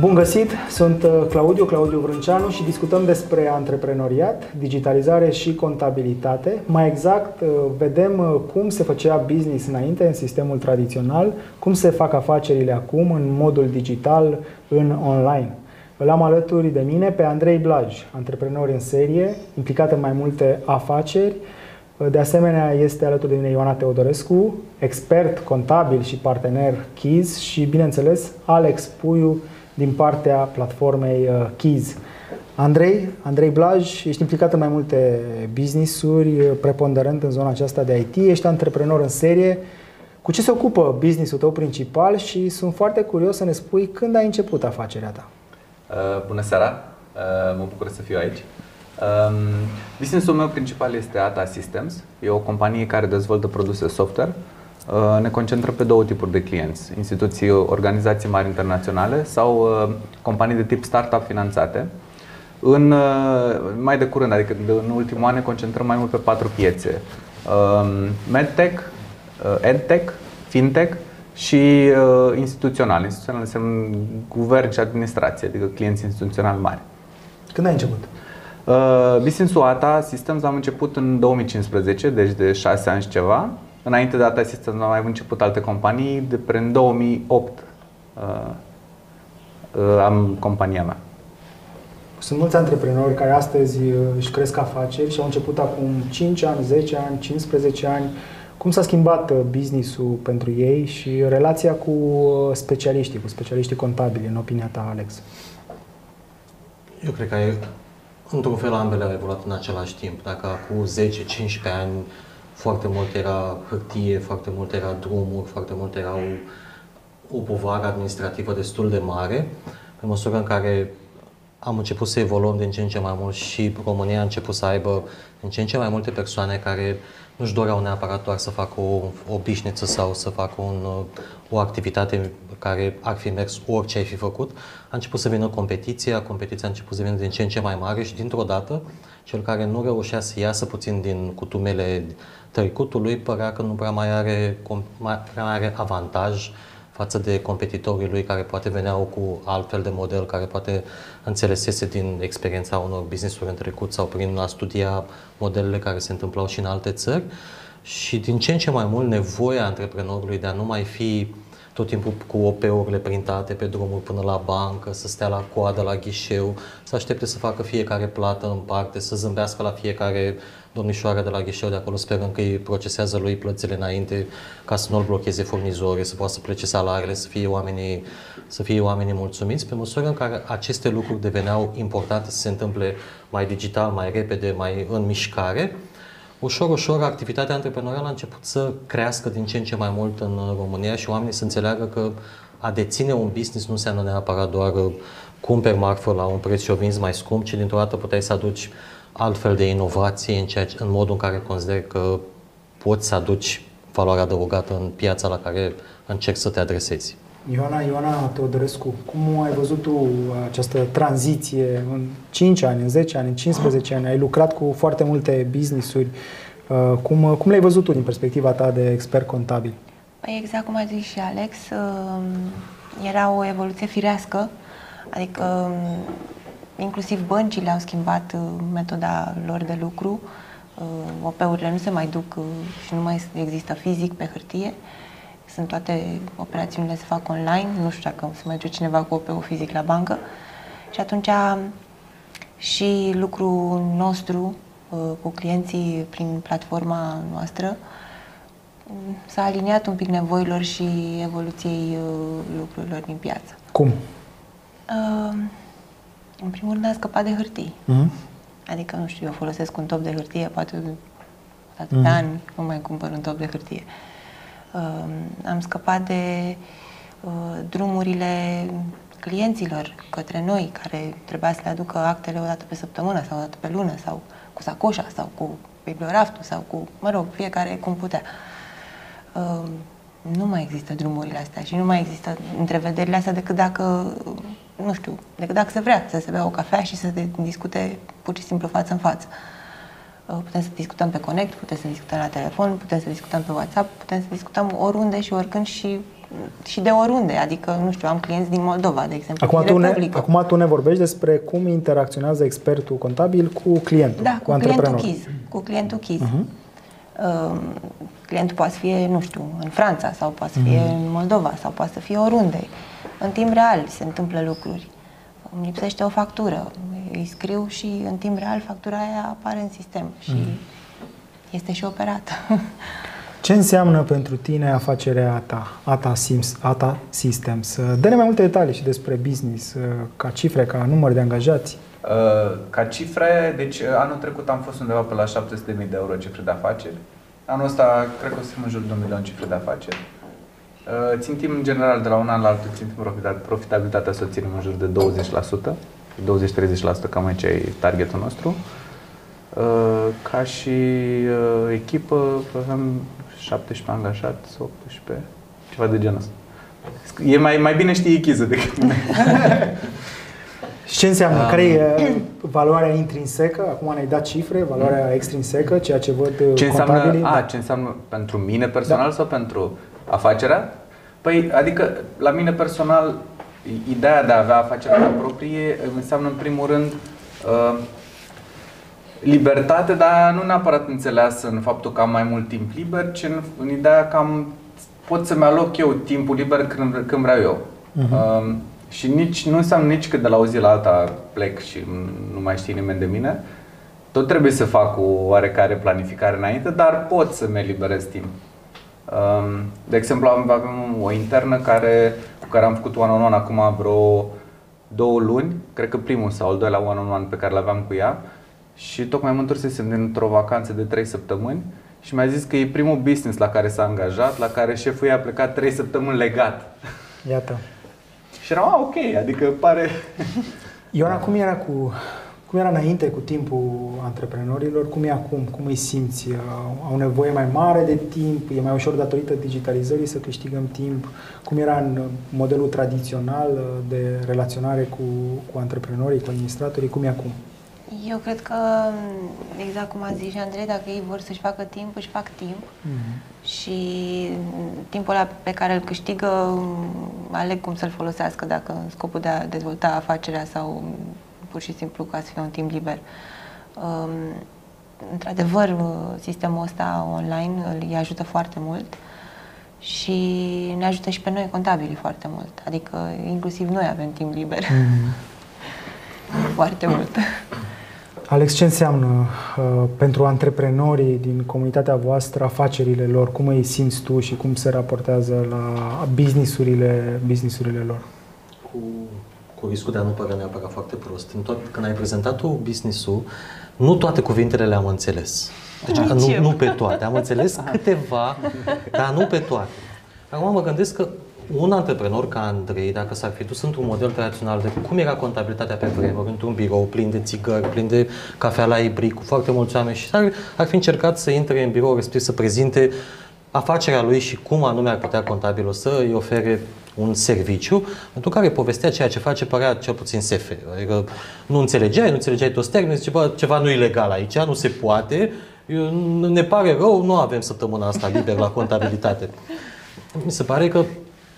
Bun găsit! Sunt uh, Claudiu, Claudiu Vrânceanu și discutăm despre antreprenoriat, digitalizare și contabilitate. Mai exact, uh, vedem uh, cum se făcea business înainte în sistemul tradițional, cum se fac afacerile acum în modul digital, în online. Îl am alături de mine pe Andrei Blaj, antreprenor în serie, implicat în mai multe afaceri. De asemenea, este alături de mine Ioana Teodorescu, expert contabil și partener Keys și, bineînțeles, Alex Puiu, din partea platformei uh, Keys. Andrei, Andrei Blaj, ești implicat în mai multe business-uri, uh, preponderent în zona aceasta de IT, ești antreprenor în serie. Cu ce se ocupă business-ul tău principal și sunt foarte curios să ne spui când ai început afacerea ta? Uh, bună seara, uh, mă bucur să fiu aici. Um, businessul meu principal este ATA Systems. E o companie care dezvoltă produse software Uh, ne concentrăm pe două tipuri de clienți, instituții, organizații mari internaționale sau uh, companii de tip startup finanțate. În, uh, mai de curând, adică în ultimul an, ne concentrăm mai mult pe patru piețe. Um, MedTech, EdTech, FinTech și instituțional. Instituțional înseamnă guvern și administrație, adică clienți instituționali mari. Când ai început? Uh, Business-ul ATA Systems am început în 2015, deci de 6 ani și ceva. Înainte de Data Systems am mai început alte companii, de prin 2008 uh, uh, am compania mea. Sunt mulți antreprenori care astăzi uh, își cresc afaceri și au început acum 5 ani, 10 ani, 15 ani. Cum s-a schimbat uh, business-ul pentru ei și relația cu uh, specialiștii, cu specialiștii contabili, în opinia ta, Alex? Eu cred că într-un fel ambele au evoluat în același timp. Dacă acum 10-15 ani foarte mult era hârtie, foarte mult era drumuri, foarte mult era o, o povară administrativă destul de mare. Pe măsură în care am început să evoluăm din ce în ce mai mult și România a început să aibă din ce în ce mai multe persoane care nu-și doreau neapărat doar să facă o, o bișniță sau să facă un, o activitate care ar fi mers orice ai fi făcut, a început să vină competiția, competiția a început să vină din ce în ce mai mare și dintr-o dată cel care nu reușea să iasă puțin din cutumele trecutului părea că nu prea mai are, mai prea mai are avantaj față de competitorii lui care poate veneau cu altfel de model, care poate înțelesese din experiența unor business-uri în trecut sau prin a studia modelele care se întâmplau și în alte țări. Și din ce în ce mai mult nevoia antreprenorului de a nu mai fi tot timpul cu OP-urile printate pe drumul până la bancă, să stea la coadă la ghișeu, să aștepte să facă fiecare plată în parte, să zâmbească la fiecare domnișoară de la ghișeu de acolo, sperând că îi procesează lui plățile înainte ca să nu-l blocheze furnizorii, să poată să plece salariile, să fie oamenii, să fie oamenii mulțumiți, pe măsură în care aceste lucruri deveneau importante să se întâmple mai digital, mai repede, mai în mișcare, ușor, ușor, activitatea antreprenorială a început să crească din ce în ce mai mult în România și oamenii să înțeleagă că a deține un business nu înseamnă neapărat doar cumperi marfă la un preț și o vinzi mai scump, ci dintr-o dată puteai să aduci altfel de inovație în, ceea ce, în modul în care consideri că poți să aduci valoare adăugată în piața la care încerci să te adresezi. Ioana, Ioana Teodorescu, cum ai văzut tu această tranziție în 5 ani, în 10 ani, în 15 ani? Ai lucrat cu foarte multe business-uri. Uh, cum, cum le-ai văzut tu din perspectiva ta de expert contabil? Păi exact cum a zis și Alex, um, era o evoluție firească, adică um, inclusiv băncile au schimbat uh, metoda lor de lucru, uh, OP-urile nu se mai duc și nu mai există fizic pe hârtie, sunt toate operațiunile se fac online, nu știu dacă se mai duce cineva cu OP-ul fizic la bancă. Și atunci și lucrul nostru uh, cu clienții prin platforma noastră mm, s-a aliniat un pic nevoilor și evoluției uh, lucrurilor din piață. Cum? Uh, în primul rând a scăpat de hârtii. Mm-hmm. Adică, nu știu, eu folosesc un top de hârtie, poate atâția mm-hmm. ani nu mai cumpăr un top de hârtie. Uh, am scăpat de uh, drumurile clienților către noi, care trebuia să le aducă actele o dată pe săptămână sau o dată pe lună sau cu sacoșa sau cu biblioraftul sau cu, mă rog, fiecare cum putea. Nu mai există drumurile astea și nu mai există întrevederile astea decât dacă, nu știu, decât dacă se vrea să se bea o cafea și să se discute pur și simplu față în față. Uh, Uh, putem să discutăm pe Connect, putem să discutăm la telefon, putem să discutăm pe WhatsApp, putem să discutăm oriunde și oricând și și de oriunde, adică, nu știu, am clienți din Moldova, de exemplu, Acum din tu, ne, Republică. acum tu ne vorbești despre cum interacționează expertul contabil cu clientul, Da, cu, cu clientul antreprenorul. KIZ. Cu clientul KIZ. Uh-huh. Clientul poate să fie, nu știu, în Franța sau poate să fie în Moldova sau poate să fie oriunde. În timp real se întâmplă lucruri. Îmi lipsește o factură, îi scriu și în timp real factura aia apare în sistem și este și operată. Ce înseamnă pentru tine afacerea ta, ATA, Sims, ATA Systems? Dă-ne mai multe detalii și despre business, ca cifre, ca număr de angajați. Uh, Ca cifre, deci uh, anul trecut am fost undeva pe la 700.000 de euro cifre de afaceri. Anul ăsta cred că o să fim în jur de un milion cifre de afaceri. Uh, Țintim în general de la un an la altul, țintim profita- profitabilitatea să o ținem în jur de 20%, 20-30% cam aici e targetul nostru. Uh, Ca și uh, echipă avem 17 angajați, 18, ceva de genul ăsta. E mai, mai bine știe echiză decât mine. Și ce înseamnă? Um, Care e uh, valoarea intrinsecă? Acum ne-ai dat cifre, valoarea extrinsecă, ceea ce văd uh, Ce înseamnă, contabilii. a, Da. ce înseamnă pentru mine personal Da. sau pentru afacerea? Păi, adică, la mine personal, ideea de a avea afacerea mea proprie înseamnă, în primul rând, uh, libertate, dar nu neapărat înțeleasă în faptul că am mai mult timp liber, ci în, în ideea că am, pot să-mi aloc eu timpul liber când, când vreau eu. Uh, și nici, nu înseamnă nici că de la o zi la alta plec și nu mai știe nimeni de mine. Tot trebuie să fac o oarecare planificare înainte, dar pot să-mi eliberez timp. Um, De exemplu, am- avem o internă care, cu care am făcut one-on-one acum vreo două luni, cred că primul sau al doilea one-on-one pe care l-aveam cu ea și tocmai mă întorsesem dintr-o vacanță de trei săptămâni și mi-a zis că e primul business la care s-a angajat, la care șeful i a plecat trei săptămâni legat. Iată. Și eram, a, ok, adică pare... Ioana, cum era cu cum era înainte cu timpul antreprenorilor, cum e acum, cum îi simți? Au- Au nevoie mai mare de timp, e mai ușor datorită digitalizării să câștigăm timp? Cum era în modelul tradițional de relaționare cu, cu antreprenorii, cu administratorii, cum e acum? Eu cred că, exact cum a zis și Andrei, dacă ei vor să-și facă timp, își fac timp și timpul ăla pe care îl câștigă aleg cum să-l folosească, dacă în scopul de a dezvolta afacerea sau pur și simplu ca să fie un timp liber. Um, Într-adevăr, sistemul ăsta online îi ajută foarte mult și ne ajută și pe noi contabili foarte mult. Adică inclusiv noi avem timp liber. foarte mult. Alex, ce înseamnă uh, pentru antreprenorii din comunitatea voastră afacerile lor? Cum îi simți tu și cum se raportează la businessurile, businessurile lor? cu, cu riscul de a nu părea neapărat foarte prost. În tot, când ai prezentat tu business-ul, nu toate cuvintele le-am înțeles. Deci nu, nu pe toate. Am înțeles câteva, dar nu pe toate. Acum mă gândesc că un antreprenor ca Andrei, dacă s-ar fi dus într-un model tradițional de cum era contabilitatea pe vremuri, într-un birou plin de țigări, plin de cafea la ibri, cu foarte mulți oameni și ar, ar fi încercat să intre în birou respectiv să prezinte afacerea lui și cum anume ar putea contabilul să îi ofere un serviciu pentru care povestea ceea ce face părea cel puțin sefe. Adică nu înțelegeai, nu înțelegeai toți termenii, ceva, ceva nu e legal aici, nu se poate, Eu- ne pare rău, nu avem săptămâna asta liber la contabilitate. Mi se pare că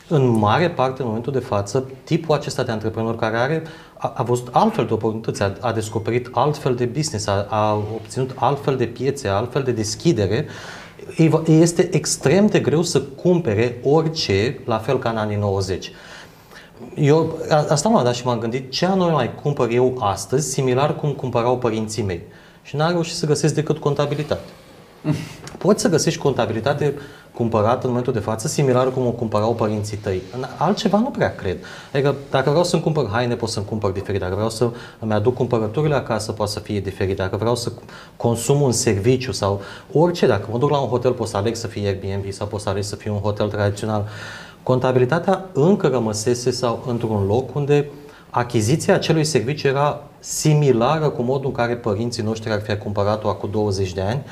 în mare parte, în momentul de față, tipul acesta de antreprenor care are, a, a văzut altfel de oportunități, a, a descoperit altfel de business, a, a obținut altfel de piețe, altfel de deschidere, îi va- îi este extrem de greu să cumpere orice, la fel ca în anii 90. Eu a- asta m-am dat și m-am gândit ce anume mai cumpăr eu astăzi, similar cum cumpărau părinții mei. Și n-am reușit să găsesc decât contabilitate. Poți să găsești contabilitate cumpărată în momentul de față, similar cum o cumpărau părinții tăi. În altceva nu prea cred. Adică dacă vreau să-mi cumpăr haine, pot să-mi cumpăr diferit. Dacă vreau să îmi aduc cumpărăturile acasă, poate să fie diferit. Dacă vreau să consum un serviciu sau orice, dacă mă duc la un hotel, pot să aleg să fie Airbnb sau pot să aleg să fie un hotel tradițional. Contabilitatea încă rămăsese sau într-un loc unde achiziția acelui serviciu era similară cu modul în care părinții noștri ar fi cumpărat-o acum 20 de ani,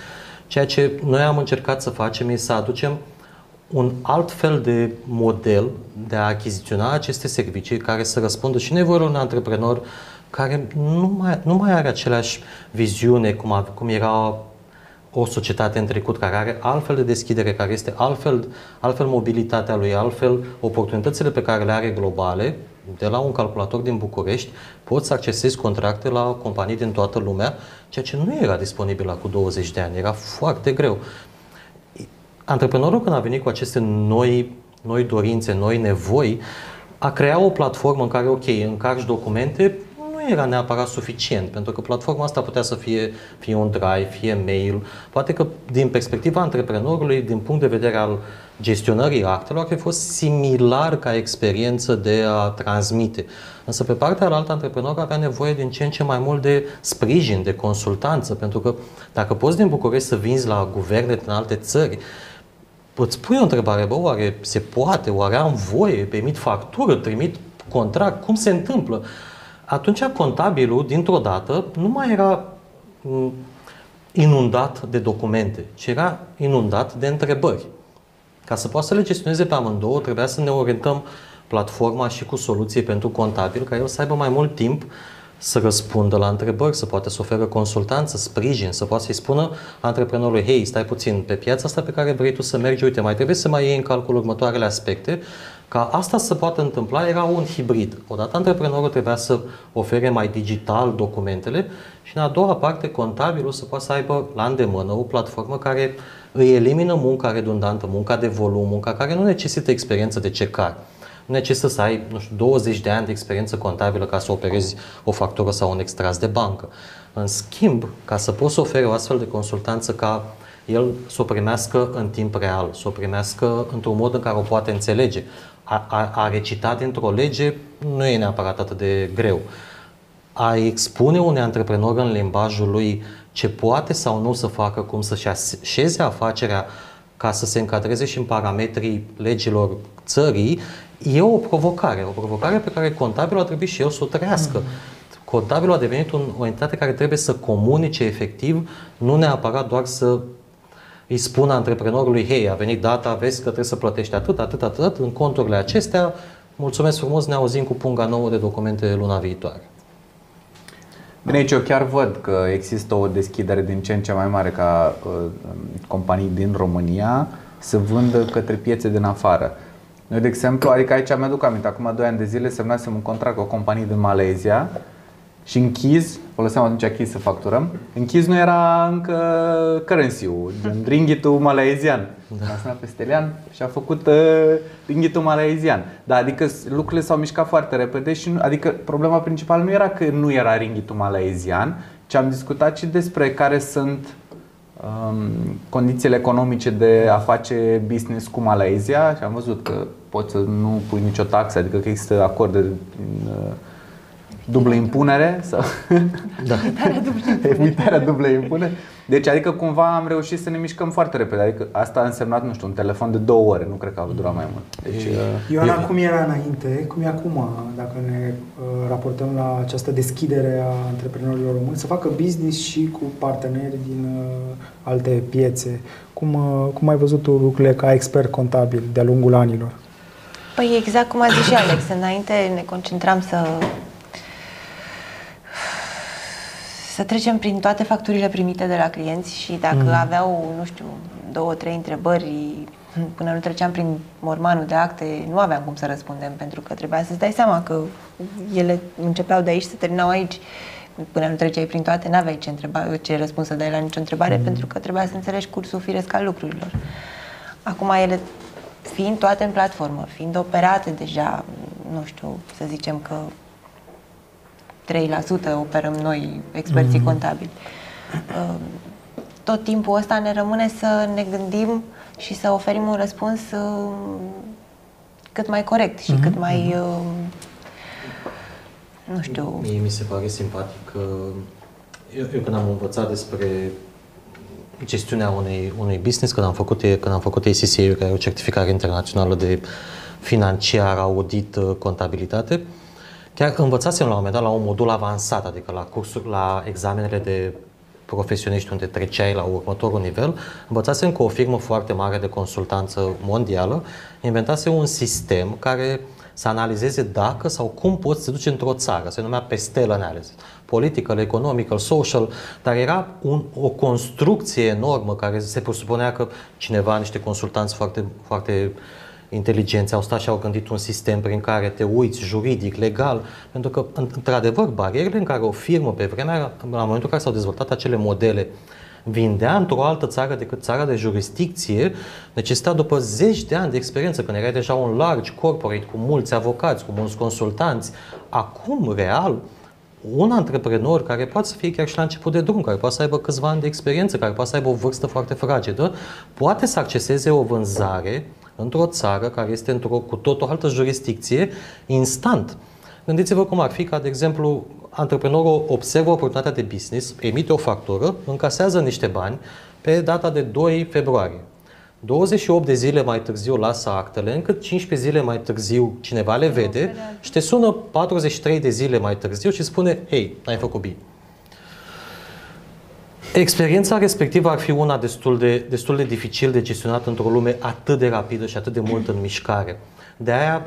ceea ce noi am încercat să facem este să aducem un alt fel de model de a achiziționa aceste servicii care să răspundă și nevoilor unui antreprenor care nu mai, nu mai are aceleași viziune cum, a, cum era o societate în trecut care are altfel de deschidere, care este altfel, altfel mobilitatea lui, altfel oportunitățile pe care le are globale, de la un calculator din București, poți să accesezi contracte la companii din toată lumea, ceea ce nu era disponibil acum 20 de ani, era foarte greu. Antreprenorul când a venit cu aceste noi, noi dorințe, noi nevoi, a creat o platformă în care, ok, încarci documente, nu era neapărat suficient, pentru că platforma asta putea să fie, fie un drive, fie mail. Poate că din perspectiva antreprenorului, din punct de vedere al gestionării actelor, ar fi fost similar ca experiență de a transmite. Însă pe partea altă, antreprenorul avea nevoie din ce în ce mai mult de sprijin, de consultanță, pentru că dacă poți din București să vinzi la guverne din alte țări, îți pui o întrebare, bă, oare se poate, oare am voie, emit factură, trimit contract, cum se întâmplă? Atunci contabilul, dintr-o dată, nu mai era mm, inundat de documente, ci era inundat de întrebări. Ca să poată să le gestioneze pe amândouă, trebuia să ne orientăm platforma și cu soluții pentru contabil, ca el să aibă mai mult timp să răspundă la întrebări, să poată să oferă consultanță, sprijin, să poată să-i spună antreprenorului, hei, stai puțin, pe piața asta pe care vrei tu să mergi, uite, mai trebuie să mai iei în calcul următoarele aspecte, ca asta să poată întâmpla, era un hibrid. Odată antreprenorul trebuia să ofere mai digital documentele și în a doua parte contabilul să poată să aibă la îndemână o platformă care îi elimină munca redundantă, munca de volum, munca care nu necesită experiență de cecar nu necesită să ai, nu știu, 20 de ani de experiență contabilă ca să operezi o factură sau un extras de bancă. În schimb, ca să poți să oferi o astfel de consultanță ca el să o primească în timp real, să o primească într-un mod în care o poate înțelege. A, a, a recita dintr-o lege nu e neapărat atât de greu. A expune unui antreprenor în limbajul lui ce poate sau nu să facă, cum să-și așeze afacerea ca să se încadreze și în parametrii legilor țării, e o provocare, o provocare pe care contabilul a trebuit și el să o trăiască. Contabilul a devenit un, o entitate care trebuie să comunice efectiv, nu neapărat doar să îi spună antreprenorului, hei, a venit data, vezi că trebuie să plătești atât, atât, atât, în conturile acestea, mulțumesc frumos, ne auzim cu punga nouă de documente luna viitoare. Bine, aici eu chiar văd că există o deschidere din ce în ce mai mare ca uh, companii din România să vândă către piețe din afară. Noi, de exemplu, adică aici mi-aduc aminte, acum 2 ani de zile semnasem un contract cu o companie din Malezia și închiz, foloseam atunci achis să facturăm, închiz nu era încă currency-ul, din ringhitul malezian. Da. A sunat pe Stelian și a făcut uh, ringhitul malezian. Da, adică lucrurile s-au mișcat foarte repede și nu, adică problema principală nu era că nu era ringhitul malezian, ci am discutat și despre care sunt um, condițiile economice de a face business cu Malaysia și am văzut că poți să nu pui nicio taxă, adică că există acorde uh, dublă impunere sau da. evitarea dublei impunere. Deci adică cumva am reușit să ne mișcăm foarte repede. Adică asta a însemnat, nu știu, un telefon de două ore, nu cred că a durat mai mult. Deci, uh, Ioana, cum era înainte, cum e acum, dacă ne uh, raportăm la această deschidere a antreprenorilor români, să facă business și cu parteneri din uh, alte piețe. Cum, uh, cum ai văzut tu lucrurile ca expert contabil de-a lungul anilor? Păi exact cum a zis și Alex, înainte ne concentram să să trecem prin toate facturile primite de la clienți și dacă mm. aveau, nu știu, două, trei întrebări până nu treceam prin mormanul de acte, nu aveam cum să răspundem, pentru că trebuia să-ți dai seama că ele începeau de aici, se terminau aici. Până nu treceai prin toate, n-aveai ce, întreba, ce răspuns să dai la nicio întrebare, mm. pentru că trebuia să înțelegi cursul firesc al lucrurilor. Acum ele, fiind toate în platformă, fiind operate deja, nu știu, să zicem că 3% operăm noi, experții mm-hmm. contabili. Ehm, tot timpul ăsta ne rămâne să ne gândim și să oferim un răspuns ehm, cât mai corect și mm-hmm. cât mai mm-hmm. nu știu. Mie mi se pare simpatic că eu, eu când am învățat despre gestiunea unei, unui business, când am făcut, când am făcut ACCA, care e o certificare internațională de financiar, audit, contabilitate, uh, Chiar învățasem la un moment dat la un modul avansat, adică la cursuri, la examenele de profesioniști unde treceai la următorul nivel, învățasem cu o firmă foarte mare de consultanță mondială, inventase un sistem care să analizeze dacă sau cum poți să duci într-o țară. Se numea Pestel Analysis. Political, economical, social, dar era un, o construcție enormă care se presupunea că cineva, niște consultanți foarte, foarte inteligenți au stat și au gândit un sistem prin care te uiți juridic, legal, pentru că, într-adevăr, barierele în care o firmă pe vremea, la momentul în care s-au dezvoltat acele modele vindea într-o altă țară decât țara de jurisdicție, necesita după zeci de ani de experiență, când era deja un large corporate cu mulți avocați, cu mulți consultanți. Acum, real, un antreprenor care poate să fie chiar și la început de drum, care poate să aibă câțiva ani de experiență, care poate să aibă o vârstă foarte fragedă, poate să acceseze o vânzare într-o țară care este într-o cu tot o altă jurisdicție instant. Gândiți-vă cum ar fi ca, de exemplu, antreprenorul observă oportunitatea de business, emite o factură, încasează niște bani pe data de 2 februarie. 28 de zile mai târziu lasă actele, încât 15 zile mai târziu cineva le vede și te sună 43 de zile mai târziu și spune, hei, n-ai făcut bine. Experiența respectivă ar fi una destul de, destul de dificil de gestionat într-o lume atât de rapidă și atât de mult în mișcare. De aia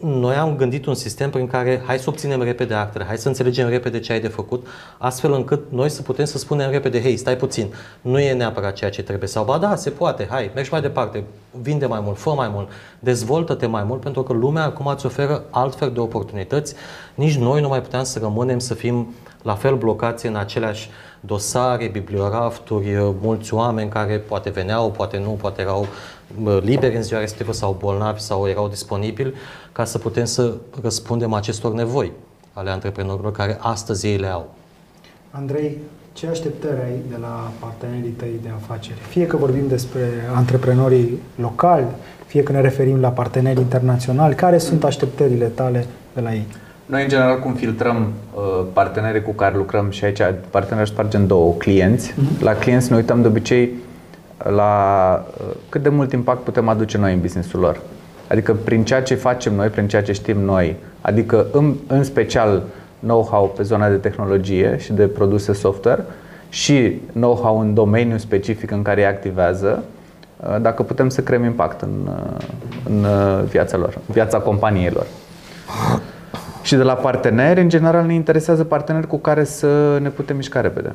noi am gândit un sistem prin care hai să obținem repede actele, hai să înțelegem repede ce ai de făcut, astfel încât noi să putem să spunem repede, hei, stai puțin, nu e neapărat ceea ce trebuie. Sau, ba da, se poate, hai, mergi mai departe, vinde mai mult, fă mai mult, dezvoltă-te mai mult, pentru că lumea acum îți oferă altfel de oportunități. Nici noi nu mai puteam să rămânem să fim la fel blocați în aceleași dosare, bibliorafturi, mulți oameni care poate veneau, poate nu, poate erau liberi în ziua respectivă sau bolnavi sau erau disponibili ca să putem să răspundem acestor nevoi ale antreprenorilor care astăzi ei le au. Andrei, ce așteptări ai de la partenerii tăi de afaceri? Fie că vorbim despre antreprenorii locali, fie că ne referim la parteneri internaționali, care sunt așteptările tale de la ei? Noi, în general, cum filtrăm uh, partenerii cu care lucrăm și aici, partenerii spargem două, clienți. Mm-hmm. La clienți ne uităm de obicei la uh, cât de mult impact putem aduce noi în businessul lor. Adică prin ceea ce facem noi, prin ceea ce știm noi, adică în, în special know-how pe zona de tehnologie și de produse software și know-how în domeniul specific în care ei activează, uh, dacă putem să creăm impact în, uh, în viața lor, în viața companiilor. Și de la parteneri, în general, ne interesează parteneri cu care să ne putem mișca repede.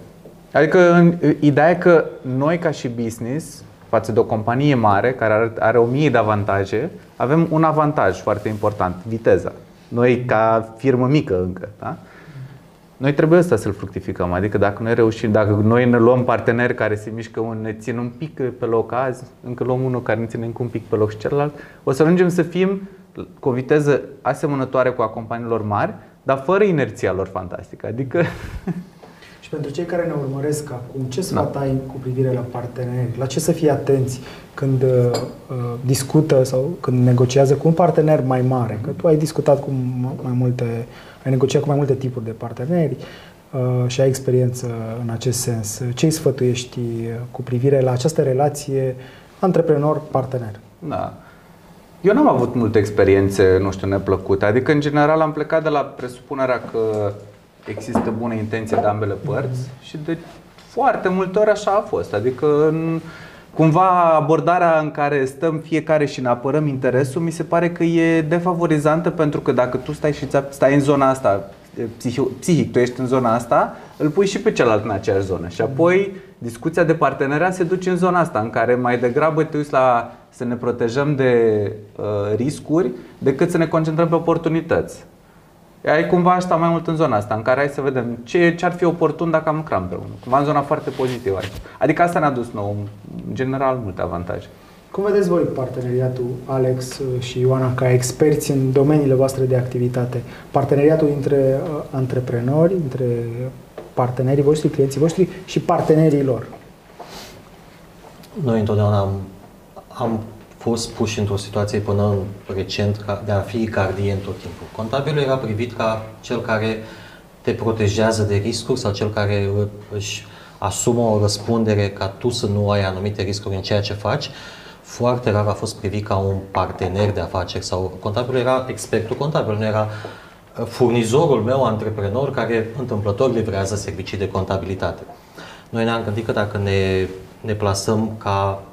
Adică în, ideea e că noi ca și business, față de o companie mare care are, are o mie de avantaje, avem un avantaj foarte important, viteza. Noi ca firmă mică încă, da? Noi trebuie asta să-l fructificăm. Adică dacă noi reușim, dacă noi ne luăm parteneri care se mișcă un, ne țin un pic pe loc azi, încă luăm unul care ne ține încă un pic pe loc și celălalt, o să ajungem să fim cu o viteză asemănătoare cu a companiilor mari, dar fără inerția lor fantastică. Adică Și pentru cei care ne urmăresc acum, ce sfat da. ai cu privire la parteneri? La ce să fie atenți când uh, uh, discută sau când negociază cu un partener mai mare? Că tu ai discutat cu mai multe, ai negociat cu mai multe tipuri de parteneri uh, și ai experiență în acest sens. Ce îi sfătuiești uh, cu privire la această relație antreprenor-partener? Da. Eu n-am avut multe experiențe, nu știu, neplăcute. Adică, în general, am plecat de la presupunerea că există bună intenție de ambele părți și de foarte multe ori așa a fost. Adică în, cumva abordarea în care stăm fiecare și ne apărăm interesul mi se pare că e defavorizantă pentru că dacă tu stai și stai în zona asta psihic, psihic tu ești în zona asta, îl pui și pe celălalt în aceeași zonă. Și apoi discuția de parteneriat se duce în zona asta, în care mai degrabă te uiți la să ne protejăm de uh, riscuri decât să ne concentrăm pe oportunități. Ai cumva asta mai mult în zona asta, în care hai să vedem ce, ce ar fi oportun dacă am lucra împreună. Cumva în zona foarte pozitivă aici. Adică asta ne-a dus nou, în general, multe avantaje. Cum vedeți voi parteneriatul, Alex și Ioana, ca experți în domeniile voastre de activitate? Parteneriatul între uh, antreprenori, între partenerii voștri, clienții voștri și partenerii lor? Noi întotdeauna am, am fost puși într-o situație până în recent de a fi gardien tot timpul. Contabilul era privit ca cel care te protejează de riscuri sau cel care își asumă o răspundere ca tu să nu ai anumite riscuri în ceea ce faci. Foarte rar a fost privit ca un partener de afaceri sau contabilul era expertul contabil, nu era uh, furnizorul meu, antreprenor, care întâmplător livrează servicii de contabilitate. Noi ne-am gândit că dacă ne, ne plasăm ca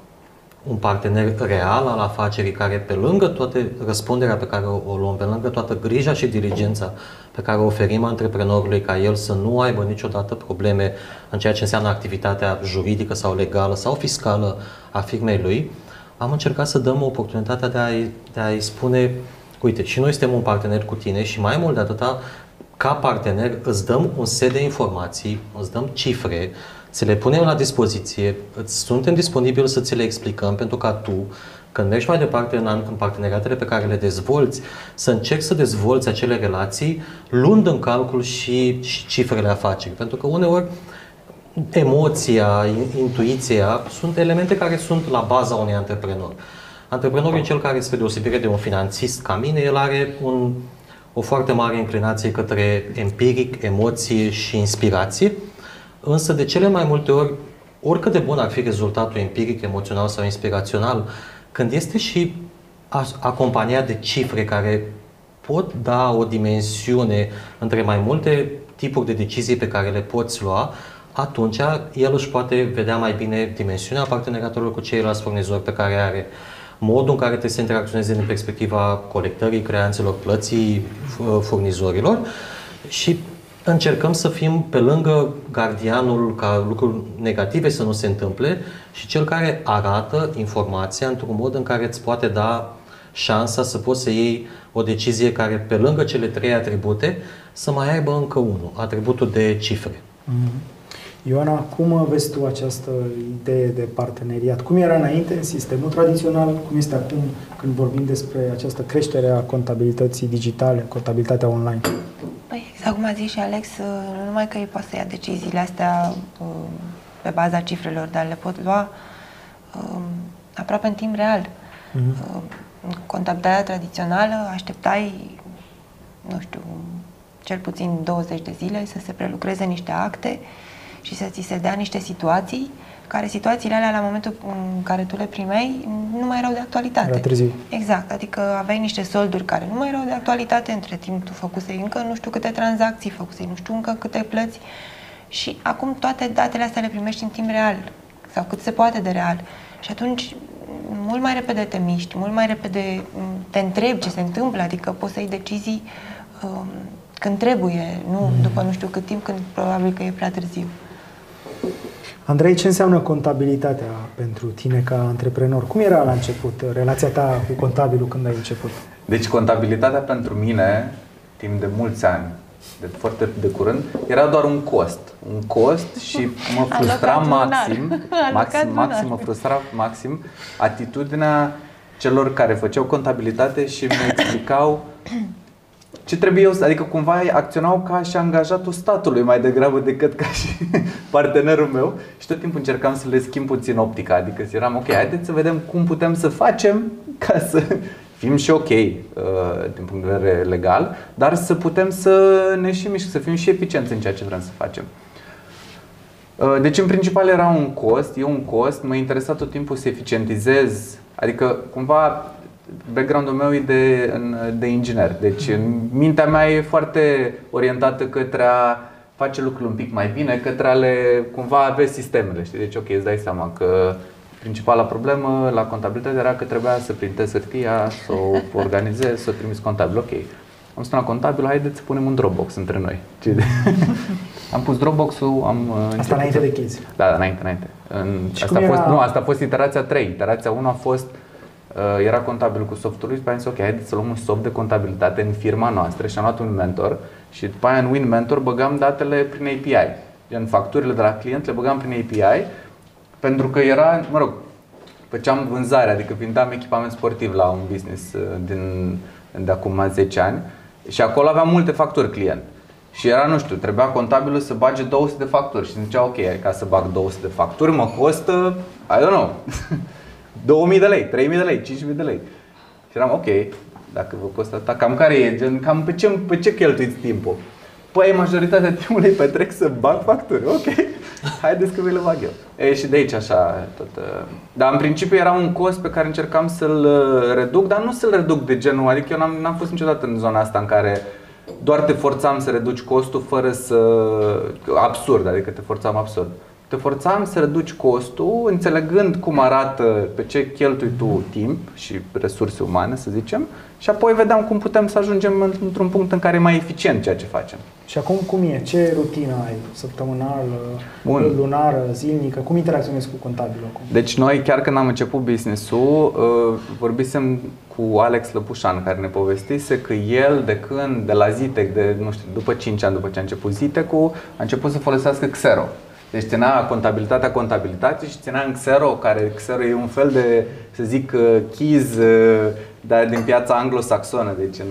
un partener real al afacerii care pe lângă toate răspunderea pe care o, o luăm, pe lângă toată grija și diligența pe care o oferim antreprenorului ca el să nu aibă niciodată probleme în ceea ce înseamnă activitatea juridică sau legală sau fiscală a firmei lui, am încercat să dăm oportunitatea de a-i, de a-i spune uite, și noi suntem un partener cu tine și mai mult de atâta, ca partener îți dăm un set de informații, îți dăm cifre, ți le punem la dispoziție, îți suntem disponibili să ți le explicăm pentru ca tu, când mergi mai departe în, în parteneriatele pe care le dezvolți, să încerci să dezvolți acele relații, luând în calcul și, și cifrele afacerii. Pentru că uneori emoția, intuiția sunt elemente care sunt la baza unui antreprenor. Antreprenorul e cel care, spre deosebire de un finanțist ca mine, el are un, o foarte mare inclinație către empiric, emoție și inspirație, însă de cele mai multe ori, oricât de bun ar fi rezultatul empiric, emoțional sau inspirațional, când este și acompaniat de cifre care pot da o dimensiune între mai multe tipuri de decizii pe care le poți lua, atunci el își poate vedea mai bine dimensiunea parteneriatului cu ceilalți furnizori pe care are, modul în care trebuie să interacționeze din perspectiva colectării creanțelor, plății furnizorilor și încercăm să fim pe lângă gardianul ca lucruri negative să nu se întâmple și cel care arată informația într-un mod în care îți poate da șansa să poți să iei o decizie care, pe lângă cele trei atribute, să mai aibă încă unul, atributul de cifre. Mm-hmm. Ioana, cum vezi tu această idee de parteneriat? Cum era înainte în sistemul tradițional? Cum este acum când vorbim despre această creștere a contabilității digitale, contabilitatea online? Păi, exact cum a zis și Alex, nu numai că ei poate să ia deciziile astea uh, pe baza cifrelor, dar le pot lua um, aproape în timp real. Mm-hmm. În contabilitatea tradițională așteptai, nu știu, cel puțin 20 de zile să se prelucreze niște acte și să ți se dea niște situații care situațiile alea la momentul în care tu le primeai nu mai erau de actualitate. Era târziu. Exact, adică aveai niște solduri care nu mai erau de actualitate, între timp tu făcusei încă nu știu câte tranzacții, făcusei nu știu încă câte plăți și acum toate datele astea le primești în timp real sau cât se poate de real. Și atunci mult mai repede te miști, mult mai repede te întrebi ce se întâmplă, adică poți să iei decizii um, când trebuie, nu după nu știu cât timp, când probabil că e prea târziu. Andrei, ce înseamnă contabilitatea pentru tine ca antreprenor? Cum era la început relația ta cu contabilul când ai început? Deci contabilitatea pentru mine, timp de mulți ani, de foarte de curând, era doar un cost. Un cost și mă frustra maxim, maxim, maxim, mă frustra maxim atitudinea celor care făceau contabilitate și mi explicau ce trebuie eu să, adică cumva acționau ca și angajatul statului mai degrabă decât ca și partenerul meu și tot timpul încercam să le schimb puțin optica, adică eram ok, haideți să vedem cum putem să facem ca să fim și ok uh, din punct de vedere legal, dar să putem să ne și mișc, să fim și eficienți în ceea ce vrem să facem. Uh, deci, în principal, era un cost, e un cost, mă interesa tot timpul să eficientizez, adică cumva background-ul meu e de, de inginer, deci în mintea mea e foarte orientată către a face lucrurile un pic mai bine, către a le cumva avea sistemele. Știi? Deci ok, îți dai seama că principala problemă la contabilitate era că trebuia să printezi hârtia, să o organizezi, să o trimiți contabil. Ok, am spus la contabil, haideți să punem un Dropbox între noi. am pus Dropbox-ul, am Asta înainte de kids. Da, da, înainte, înainte. În, asta, a fost, era... nu, asta a fost iterația 3. Iterația 1 a fost Uh, era contabil cu softul lui și am zis ok, haideți să luăm un soft de contabilitate în firma noastră și am luat un mentor și după aia în Win Mentor băgam datele prin API. Gen facturile de la client le băgam prin API pentru că era, mă rog, făceam vânzare, adică vindeam echipament sportiv la un business uh, din, de acum 10 ani și acolo aveam multe facturi client. Și era, nu știu, trebuia contabilul să bage 200 de facturi și zicea, ok, ca să bag 200 de facturi mă costă, I don't know, 2000 de lei, 3000 de lei, 5000 de lei. Și eram, ok, dacă vă costă atât, cam care e, gen, cam pe ce, pe ce cheltuiți timpul? Păi majoritatea timpului petrec să bag facturi, ok, haideți că vi le bag eu. E, și de aici așa tot. Uh, dar în principiu era un cost pe care încercam să-l uh, reduc, dar nu să-l reduc de genul, adică eu n-am, n-am fost niciodată în zona asta în care doar te forțam să reduci costul fără să... absurd, adică te forțam absurd te forțam să reduci costul, înțelegând cum arată, pe ce cheltui tu timp și resurse umane, să zicem, și apoi vedeam cum putem să ajungem într-un punct în care e mai eficient ceea ce facem. Și acum cum e? Ce rutină ai? Săptămânală, Bun. lunară, zilnică? Cum interacționezi cu contabilul acum? Deci noi chiar când am început business-ul, uh, vorbisem cu Alex Lăpușan, care ne povestise că el de când, de la Zitec, de, nu știu, după 5 ani după ce a început Zitec-ul, a început să folosească Xero. Deci ținea contabilitatea contabilitate și ținea în Xero, care Xero e un fel de, să zic, uh, keys uh, dar din piața anglosaxonă, deci în,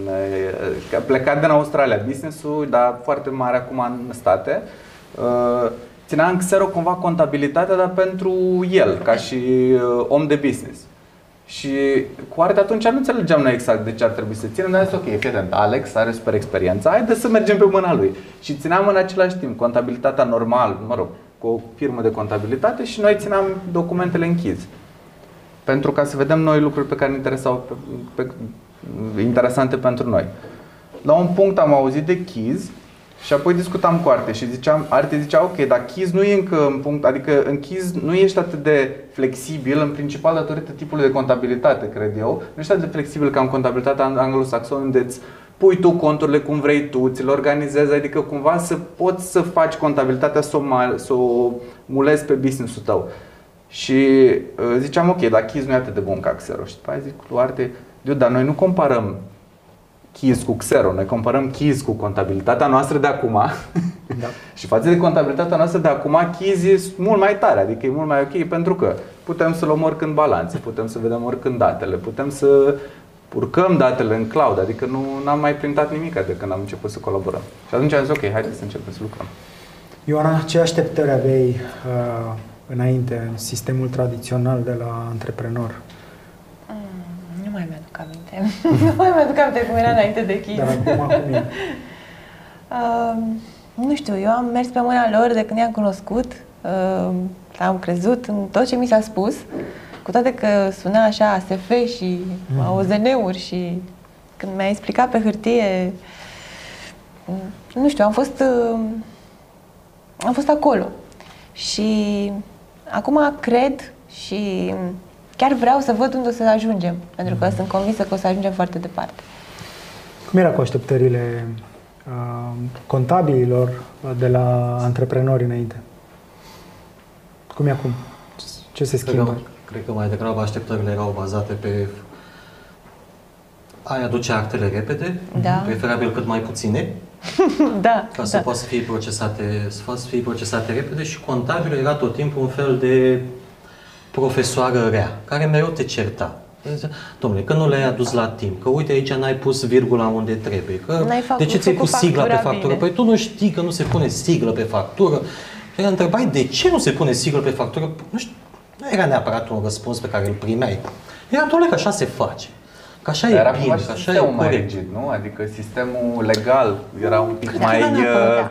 uh, plecat din Australia business-ul, dar foarte mare acum în state. Ținea în Xero cumva contabilitatea, dar pentru el, ca și om de business. Și cu Arte atunci nu înțelegeam noi exact de ce ar trebui să ținem, dar zis, ok, fii atent, Alex are super experiență, haide să mergem pe mâna lui. Și țineam în același timp contabilitatea normal, mă rog, cu o firmă de contabilitate și noi țineam documentele închise. Pentru ca să vedem noi lucruri pe care ne interesau, pe, pe, interesante pentru noi. La un punct am auzit de Keys și apoi discutam cu Arte și ziceam, Arte zicea, ok, dar Keys nu e încă în punct, adică în Keys nu ești atât de flexibil, în principal datorită tipului de contabilitate, cred eu. Nu ești atât de flexibil ca în contabilitatea anglosaxonă, unde îți pui tu conturile cum vrei tu, ți le organizezi, adică cumva să poți să faci contabilitatea să o, să o mulezi pe business-ul tău. Și uh, ziceam, ok, dar Keys nu e atât de bun ca Xero. Și după aia zic cu Arte, dar noi nu comparăm Keys cu Xero, noi comparăm Keys cu contabilitatea noastră de acum da. și față de contabilitatea noastră de acum, Keys e mult mai tare, adică e mult mai ok pentru că putem să luăm oricând balanțe, putem să vedem oricând datele, putem să urcăm datele în cloud, adică nu am mai printat nimic de când am început să colaborăm. Și atunci am zis, ok, haideți să începem să lucrăm. Ioana, ce așteptări aveai uh, înainte în sistemul tradițional de la antreprenor? Mm, nu mai mi-aduc aminte. nu mai mi-aduc aminte cum era înainte de chis. Dar acum cum e? uh, nu știu, eu am mers pe mâna lor de când i-am cunoscut. Uh, am crezut în tot ce mi s-a spus. Cu toate că suna așa ASF și mm. AOZN-uri și când mi-a explicat pe hârtie, nu știu, am fost, uh, am fost acolo. Și acum cred și chiar vreau să văd unde o să ajungem, pentru că sunt convinsă că o să ajungem foarte departe. Cum era cu așteptările uh, contabililor de la antreprenori înainte? Cum e acum? Ce se schimbă? Cred că mai degrabă așteptările erau bazate pe ai aduce actele repede, da. preferabil cât mai puține, da, ca să da. poată să fie procesate, să poată să fie procesate repede și contabilul era tot timpul un fel de profesoară rea, care mereu te certa. Domnule, că nu le-ai adus la timp, că uite aici n-ai pus virgula unde trebuie, că de ce ți-ai pus sigla pe factură? Bine. Păi tu nu știi că nu se pune siglă pe factură. Și întrebai de ce nu se pune siglă pe factură? Nu știu, nu era neapărat un răspuns pe care îl primeai. Era doar că așa se face. Că așa era e bine, că așa e mai rigid, nu? Adică sistemul legal era un pic mai... Uh,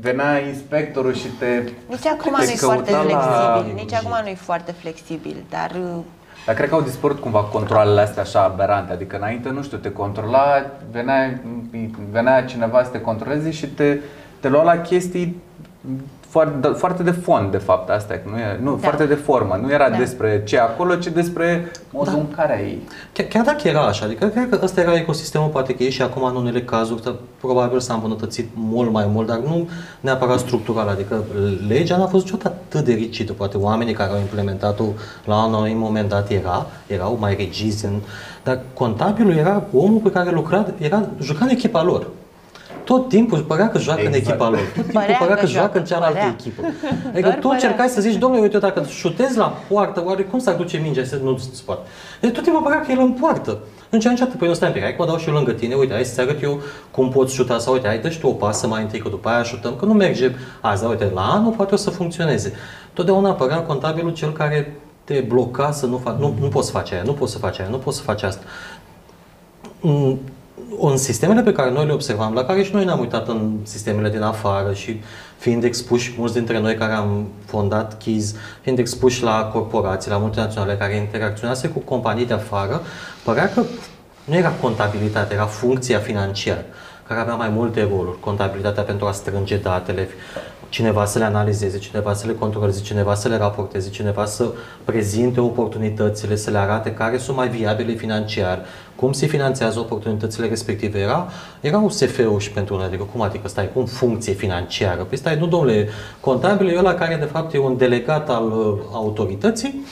venea inspectorul și te Nici acum nu e foarte la... flexibil, nici acum nu e foarte flexibil, dar... Uh, dar cred că au dispărut cumva controlele astea așa aberante, adică înainte, nu știu, te controla, venea, venea cineva să te controleze și te, te lua la chestii foarte, foarte de fond, de fapt, asta e, nu, e, nu da. foarte de formă. Nu era da. despre ce acolo, ci despre modul da. în care ai... Chiar, chiar dacă era așa, adică cred că ăsta era ecosistemul, poate că e și acum în unele cazuri, probabil s-a îmbunătățit mult mai mult, dar nu neapărat structural, adică legea n-a fost niciodată atât de ricită, poate oamenii care au implementat-o la un anumit moment dat era, erau mai regizi, în, dar contabilul era omul pe care lucra, era, juca în echipa lor tot timpul părea că joacă exact. în echipa lor. Tot timpul părea, părea că, că joacă în cealaltă părea. echipă. Adică tu încercai să zici, domnule, uite, dacă șutezi la poartă, oare cum să aduce mingea să nu ți poate? Deci tot timpul părea că el în poartă. În ce înceată, păi nu stai un pic, hai că mă dau și eu lângă tine, uite, hai să-ți arăt eu cum poți șuta sau uite, hai dă și tu o pasă mai întâi, că după aia șutăm, că nu merge azi, dar uite, la anul poate o să funcționeze. Totdeauna părea contabilul cel care te bloca să nu faci, nu, nu poți să faci aia, nu poți să faci aia, nu poți să faci asta mm, în sistemele pe care noi le observam, la care și noi ne-am uitat în sistemele din afară și fiind expuși, mulți dintre noi care am fondat Keys, fiind expuși la corporații, la multinaționale care interacționase cu companii de afară, părea că nu era contabilitate, era funcția financiară, care avea mai multe roluri. Contabilitatea pentru a strânge datele, cineva să le analizeze, cineva să le controleze, cineva să le raporteze, cineva să prezinte oportunitățile, să le arate care sunt mai viabile financiar, cum se finanțează oportunitățile respective. Era, era USF-ul și pentru unele, adică cum adică stai, cum funcție financiară? Păi stai, nu domnule, contabil e ăla care de fapt e un delegat al uh, autorității,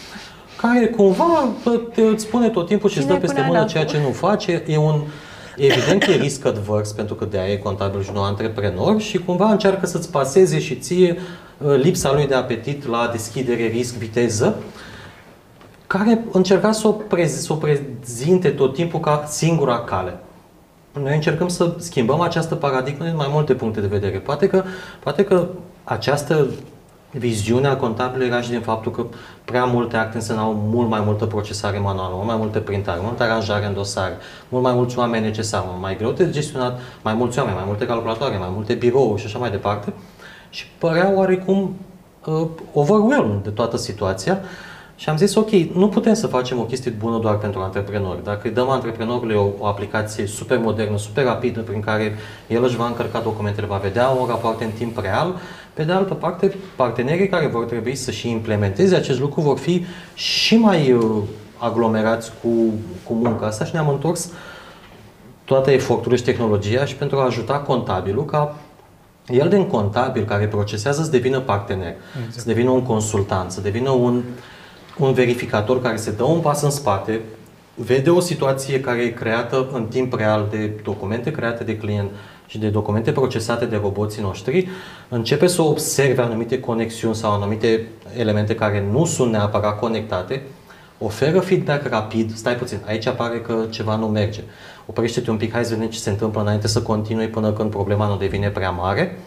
care cumva te, îți spune tot timpul și îți dă peste mână ceea ce nu face. E un, Evident că e risc advers pentru că de aia e contabil și nu antreprenor și cumva încearcă să-ți paseze și ție uh, lipsa lui de apetit la deschidere, risc, viteză, care încerca să o, prez, să o prezinte tot timpul ca singura cale. Noi încercăm să schimbăm această paradigmă din mai multe puncte de vedere. Poate că, poate că această viziunea contabilă era și din faptul că prea multe acte însemnau mult mai multă procesare manuală, mult mai multe printare, multă aranjare în dosare, mult mai mulți oameni necesari, mult mai greu de gestionat, mai mulți oameni, mai multe calculatoare, mai multe birouri și așa mai departe. Și părea oarecum uh, overwhelmed de toată situația. Și am zis, ok, nu putem să facem o chestie bună doar pentru antreprenori. Dacă îi dăm antreprenorului o, o aplicație super modernă, super rapidă, prin care el își va încărca documentele, va vedea un raport în timp real, pe de altă parte, partenerii care vor trebui să și implementeze acest lucru vor fi și mai uh, aglomerați cu, cu munca asta și ne-am întors toate eforturile și tehnologia și pentru a ajuta contabilul ca el din contabil care procesează să devină partener, exact. să devină un consultant, să devină un, un verificator care se dă un pas în spate, vede o situație care e creată în timp real de documente create de client, și de documente procesate de roboții noștri, începe să observe anumite conexiuni sau anumite elemente care nu sunt neapărat conectate, oferă feedback rapid, stai puțin, aici apare că ceva nu merge. Oprește-te un pic, hai să vedem ce se întâmplă înainte să continui până când problema nu devine prea mare,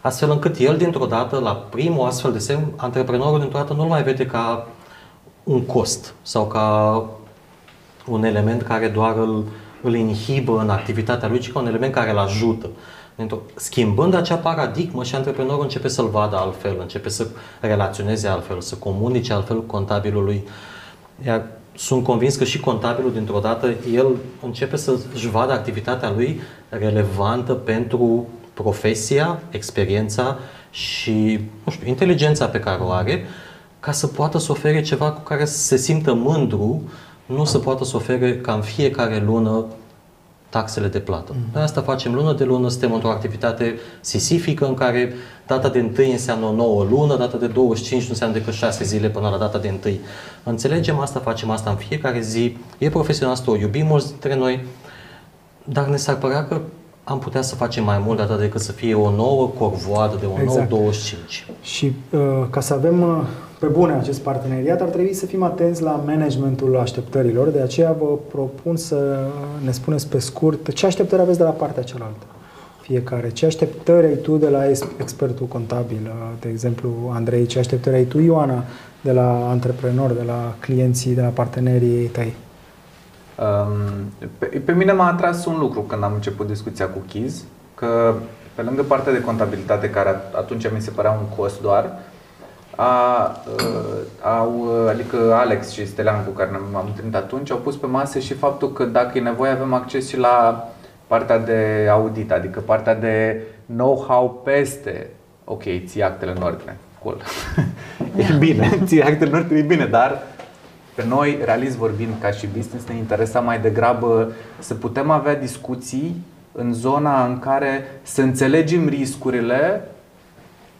astfel încât el dintr-o dată, la primul astfel de semn, antreprenorul dintr-o dată nu mai vede ca un cost sau ca un element care doar îl îl inhibă în activitatea lui, ci ca un element care îl ajută. Schimbând acea paradigmă și antreprenorul începe să-l vadă altfel, începe să relaționeze altfel, să comunice altfel cu contabilului. Iar sunt convins că și contabilul, dintr-o dată, el începe să-și vadă activitatea lui relevantă pentru profesia, experiența și, nu știu, inteligența pe care o are, ca să poată să ofere ceva cu care să se simtă mândru nu se poate să ofere ca în fiecare lună taxele de plată. Mm. Noi asta facem lună de lună, suntem într-o activitate sisifică în care data de 1 înseamnă o nouă lună, data de 25 nu înseamnă decât 6 zile până la data de 1. Înțelegem asta, facem asta în fiecare zi, e profesional asta, o iubim mulți dintre noi, dar ne s-ar părea că am putea să facem mai mult data decât să fie o nouă corvoadă de o exact. nouă 25. Și uh, ca să avem uh, pe bune acest parteneriat, ar trebui să fim atenți la managementul așteptărilor, de aceea vă propun să ne spuneți pe scurt ce așteptări aveți de la partea cealaltă fiecare. Ce așteptări ai tu de la expertul contabil, de exemplu, Andrei, ce așteptări ai tu, Ioana, de la antreprenori, de la clienții, de la partenerii tăi? Um, pe, pe mine m-a atras un lucru când am început discuția cu Chiz, că pe lângă partea de contabilitate, care atunci mi se părea un cost doar, a, au, adică Alex și Stelian cu care m-am întâlnit atunci au pus pe masă și faptul că dacă e nevoie avem acces și la partea de audit, adică partea de know-how peste ok, ții actele în ordine, cool. e bine, ții actele în ordine, e bine, dar pe noi, realist vorbind, ca și business, ne interesa mai degrabă să putem avea discuții în zona în care să înțelegem riscurile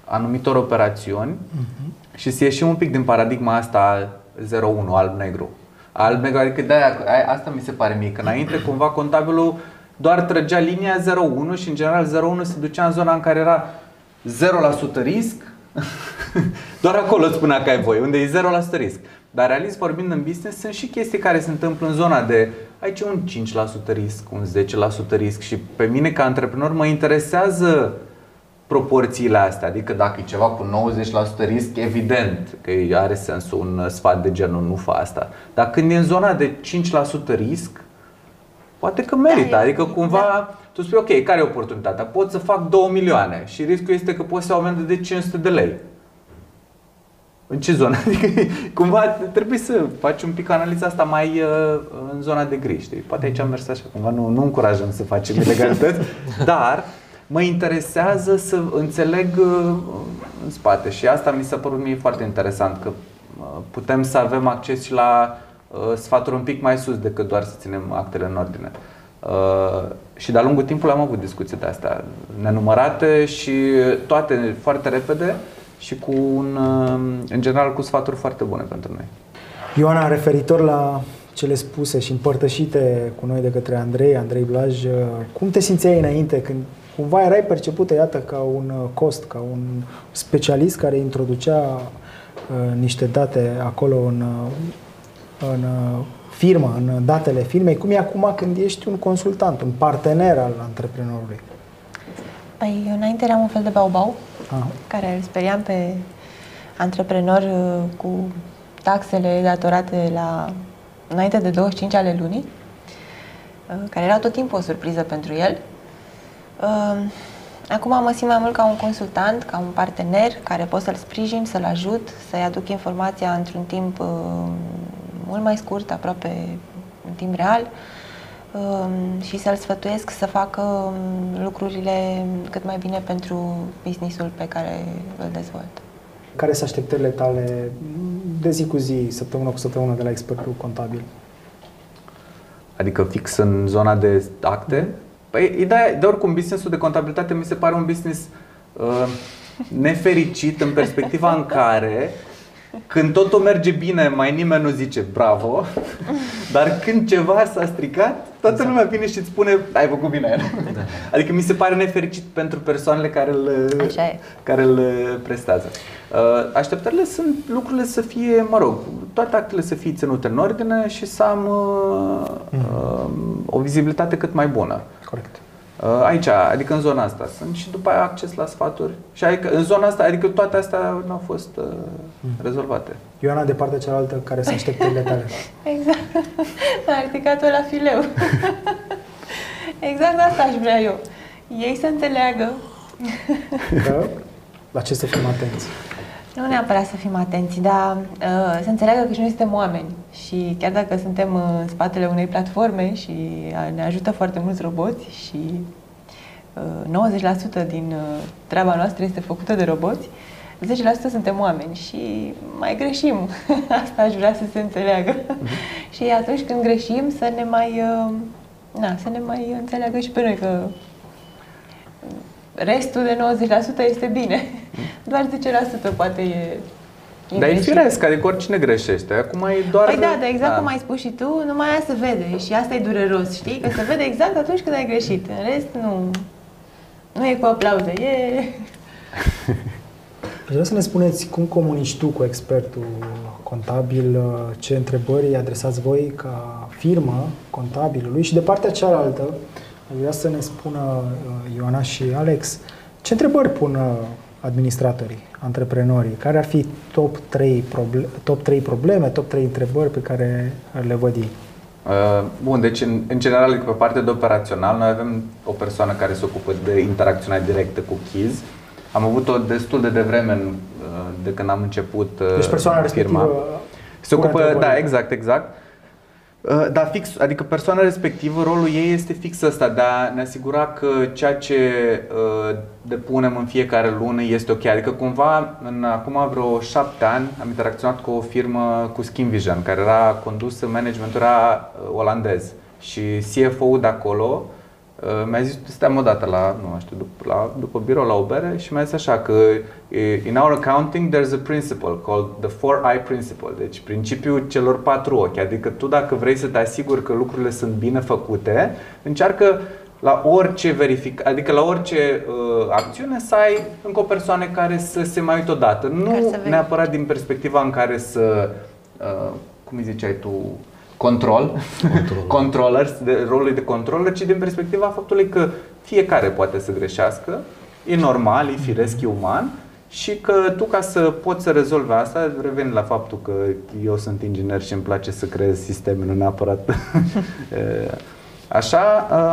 anumitor operațiuni uh-huh. și să ieșim un pic din paradigma asta 0-1, alb-negru. Alb-negru, adică de asta mi se pare mie, că înainte cumva contabilul doar trăgea linia 0-1 și în general 0-1 se ducea în zona în care era 0% risc, doar acolo îți spunea că ai voie, unde e 0% risc. Dar realist vorbind în business sunt și chestii care se întâmplă în zona de aici un 5% risc, un 10% risc și pe mine ca antreprenor mă interesează proporțiile astea. Adică dacă e ceva cu 90% risc, evident că are sens un sfat de genul nu fa asta. Dar când e în zona de 5% risc, poate că merită. Da, adică cumva da. tu spui, ok, care e oportunitatea? Pot să fac 2 milioane și riscul este că poți să iau amendă de 500 de lei. În ce zonă? Adică cumva trebuie să faci un pic analiza asta mai uh, în zona de gri, știi? Poate aici am mers așa, cumva nu, nu încurajăm să facem ilegalități, dar mă interesează să înțeleg uh, în spate și asta mi s-a părut mie foarte interesant că uh, putem să avem acces și la uh, sfaturi un pic mai sus decât doar să ținem actele în ordine. Uh, și de-a lungul timpului am avut discuții de astea nenumărate și toate foarte repede și cu un, uh, în general cu sfaturi foarte bune pentru noi. Ioana, referitor la cele spuse și împărtășite cu noi de către Andrei, Andrei Blaj, uh, cum te simțeai înainte când cumva erai percepută, iată, ca un uh, cost, ca un specialist care introducea uh, niște date acolo în, uh, în uh, firmă, în datele firmei, cum e acum când ești un consultant, un partener al antreprenorului? Păi, eu înainte eram un fel de baubau, Aha. care îl speriam pe antreprenor uh, cu taxele datorate la înainte de 25 ale lunii, uh, care era tot timpul o surpriză pentru el. Uh, Acum mă simt mai mult ca un consultant, ca un partener care pot să-l sprijin, să-l ajut, să-i aduc informația într-un timp uh, mult mai scurt, aproape în timp real um, și să-l sfătuiesc să facă um, lucrurile cât mai bine pentru businessul pe care îl dezvoltă. Care sunt așteptările tale de zi cu zi, săptămână cu săptămână de la expertul contabil? Adică fix în zona de acte. Păi, ideea, de oricum, businessul de contabilitate mi se pare un business uh, nefericit în perspectiva în care când totul merge bine, mai nimeni nu zice bravo, dar când ceva s-a stricat, toată lumea vine și îți spune ai făcut bine. Da. Adică mi se pare nefericit pentru persoanele care îl, Așa e. care îl prestează. Uh, Așteptările sunt lucrurile să fie, mă rog, toate actele să fie ținute în ordine și să am uh, uh, o vizibilitate cât mai bună. Corect. Uh, Aici, adică în zona asta sunt și după aia acces la sfaturi. Și adică în zona asta, adică toate astea nu au fost uh, rezolvate. Ioana, de partea cealaltă, care sunt așteptările tale? Exact. A ridicat-o la fileu. exact asta aș vrea eu. Ei să înțeleagă. Că la ce să fim atenți? Nu neapărat să fim atenți, dar uh, să înțeleagă că și noi suntem oameni și chiar dacă suntem uh, în spatele unei platforme și uh, ne ajută foarte mulți roboți și uh, 90% din uh, treaba noastră este făcută de roboți, 10% suntem oameni și mai greșim. Asta aș vrea să se înțeleagă. și atunci când greșim să ne mai, uh, na, să ne mai înțeleagă și pe noi că restul de 90% este bine. Doar 10% poate e, e Dar e greșit. firesc, adică oricine greșește. Acum e doar... Păi da, dar exact cum ai spus și tu, numai aia se vede și asta e dureros, știi? Că se vede exact atunci când ai greșit. În rest, nu, nu e cu aplauze, e... Aș vrea să ne spuneți cum comunici tu cu expertul contabil, ce întrebări îi adresați voi ca firmă contabilului și de partea cealaltă, aș vrea să ne spună uh, Ioana și Alex, ce întrebări pun uh, administratorii, antreprenorii, care ar fi top 3, proble- top 3 probleme, top 3 întrebări pe care le văd ei? Uh, Bun, deci în, în general pe partea de operațional noi avem o persoană care se ocupă de interacțiunea directă cu Keys. Am avut-o destul de devreme în, uh, de când am început uh, Deci persoana firma. respectivă Se pune ocupă, întrebări. da, exact, exact. Uh, Dar fix, adică persoana respectivă, rolul ei este fix ăsta, de a ne asigura că ceea ce uh, depunem în fiecare lună este ok. Adică cumva, în acum vreo șapte ani, am interacționat cu o firmă cu Skin Vision, care era condusă, managementul era uh, olandez. Și CFO-ul de acolo uh, mi-a zis, stăm o dată la, nu știu, după, la, după birou la o bere și mi-a zis așa că eh, in our accounting there's a principle called the four eye principle, deci principiul celor patru ochi, adică tu dacă vrei să te asiguri că lucrurile sunt bine făcute, încearcă la orice verific, adică la orice uh, acțiune să ai încă o persoană care să se mai uite odată, Care nu să verifice. neapărat din perspectiva în care să, uh, cum îi ziceai tu, control, Control. controller, de rolul de controller, ci din perspectiva faptului că fiecare poate să greșească, e normal, e firesc, e uman. Și că tu ca să poți să rezolvi asta, reveni la faptul că eu sunt inginer și îmi place să creez sisteme, nu neapărat. E, Așa,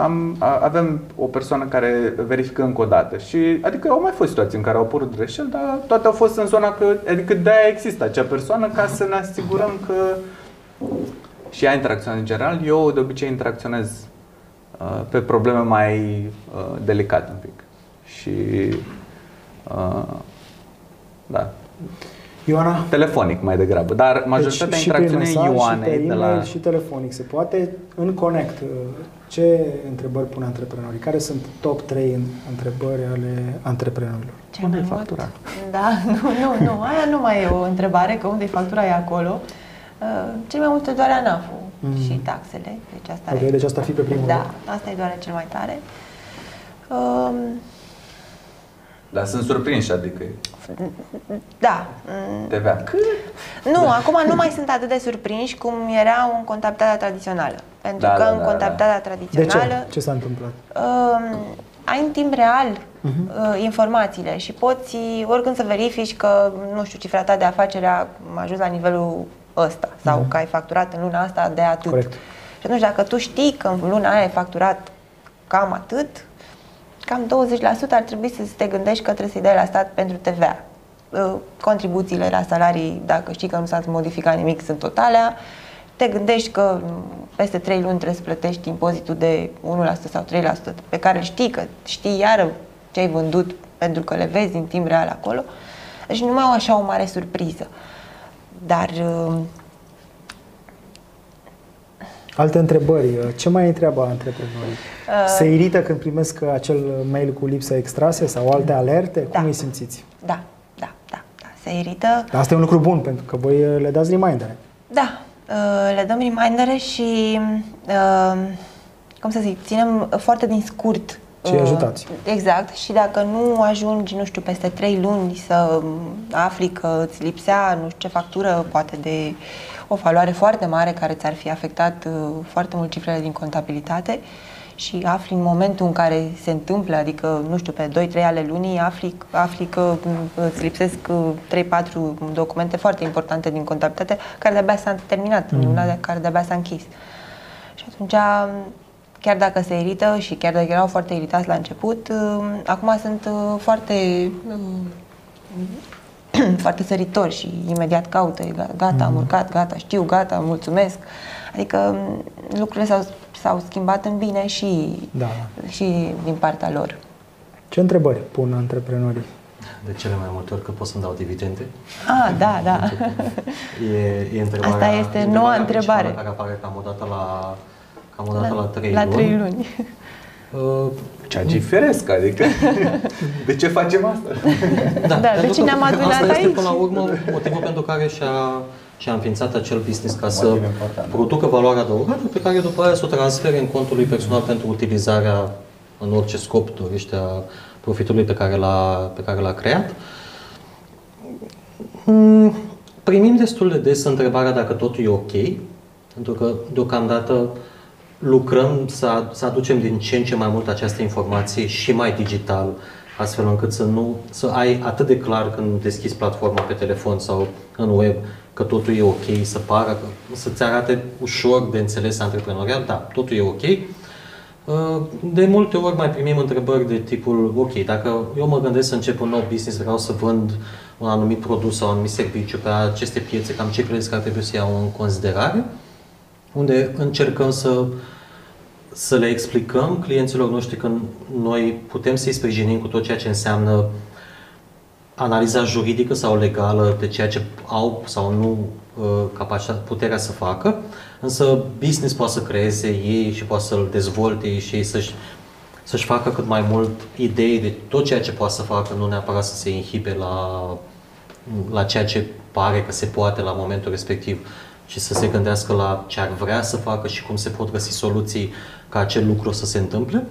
am, a- avem o persoană care verifică încă o dată. Și adică au mai fost situații în care au apărut greșeli, dar toate au fost în zona că, adică de-aia există acea persoană ca să ne asigurăm că și ea interacționează în general. Eu de obicei interacționez uh, pe probleme mai uh, delicate un pic. Și uh, Da. Ioana? Telefonic mai degrabă, dar majoritatea deci, interacțiunii și prin mesaj, Ioanei și pe de email, la... și telefonic. Se poate în Connect. Ce întrebări pun antreprenorii? Care sunt top 3 în întrebări ale antreprenorilor? Cel Unde mai e mult? factura? Da, nu, nu, nu. Aia nu mai e o întrebare, că unde e factura e acolo. Uh, cel mai mult te doare ANAF-ul Mm. și taxele. Deci asta Ok, e. deci asta ar fi pe primul Da, loc. asta e doare cel mai tare. Um, Dar sunt surprinși, adică da. mm, TVA. Cât? Nu, acum nu mai sunt atât de surprinși cum erau în contabilitatea tradițională. Pentru Da, că da, în da, da. contabilitatea De tradițională ce? Ce s-a întâmplat? um, ai în timp real uh, informațiile și poți oricând să verifici că, nu știu, cifra ta de afacere a ajuns la nivelul ăsta sau că ai facturat în luna asta de atât. Corect. Și atunci dacă tu știi că în luna aia ai facturat cam atât, cam 20% ar trebui să te gândești că trebuie să-i dai la stat pentru TVA. Uh, Contribuțiile la salarii, dacă știi că nu s-a modificat nimic, sunt totale. Te gândești că mm, peste 3 luni trebuie să plătești impozitul de 1% sau 3% pe care îl știi că știi iară ce ai vândut pentru că le vezi în timp real acolo. Deci nu mai au așa o mare surpriză. Dar uh, Alte întrebări. Ce mai întreabă antreprenorii? Uh, Se irită când primesc acel mail cu lipsă extrase sau alte alerte? Cum Da. îi simțiți? da, da, da, da, se irită. Dar asta e un lucru bun, pentru că voi uh, le dați remindere. Da, uh, le dăm remindere și, uh, cum să zic, ținem foarte din scurt. Și îi ajutați. Exact. Și dacă nu ajungi, nu știu, peste trei luni să afli că îți lipsea, nu știu ce factură, poate de o valoare foarte mare care ți-ar fi afectat uh, foarte mult cifrele din contabilitate și afli în momentul în care se întâmplă, adică, nu știu, pe 2-3 ale lunii, afli, afli că mm, îți lipsesc uh, 3-4 documente foarte importante din contabilitate care de-abia s-a terminat, mm. una de care de-abia s-a închis. Și atunci, chiar dacă se irită și chiar dacă erau foarte iritați la început, uh, acum sunt uh, foarte uh, foarte săritori și imediat caută, e ga- gata, am urcat, gata, știu, gata, mulțumesc. Adică m, lucrurile s-au, s-au schimbat în bine și, Da. și din partea lor. Ce întrebări pun antreprenorii? De cele mai multe ori că pot să-mi dau dividende. Ah, da, da. E, e întrebarea, Asta este e noua principală întrebare. Care apare cam o dată la, cam o dată la, trei la luni. trei luni. Uh, Ceea ce firesc, adică de ce facem asta? Da, de pentru ce că ne-am adunat asta este aici? până la urmă motivul pentru care și-a, și-a înființat acel business ca să Motiv important. producă valoare adăugată pe care după aia să o transfere în contul lui personal pentru utilizarea în orice scop dorește a profitului pe care l-a, pe care l-a creat. Mm, Primim destul de des întrebarea dacă totul e ok, pentru că deocamdată lucrăm să, să aducem din ce în ce mai mult această informație și mai digital, astfel încât să nu să ai atât de clar când deschizi platforma pe telefon sau în web că totul e ok, să pară, că, să-ți arate ușor de înțeles antreprenorial, da, totul e ok. Uh, De multe ori mai primim întrebări de tipul, ok, dacă eu mă gândesc să încep un nou business, vreau să vând un anumit produs sau un anumit serviciu pe aceste piețe, cam ce credeți că ar trebui să iau în considerare? Unde încercăm să, să le explicăm clienților noștri că noi putem să-i sprijinim cu tot ceea ce înseamnă analiza juridică sau legală de ceea ce au sau nu uh, capacitatea, puterea să facă, însă business poate să creeze ei și poate să-l dezvolte ei și ei să-și, să-și facă cât mai mult idei de tot ceea ce poate să facă, nu neapărat să se inhibe la, la ceea ce pare că se poate la momentul respectiv, ci să se gândească la ce ar vrea să facă și cum se pot găsi soluții ca acel lucru să se întâmple.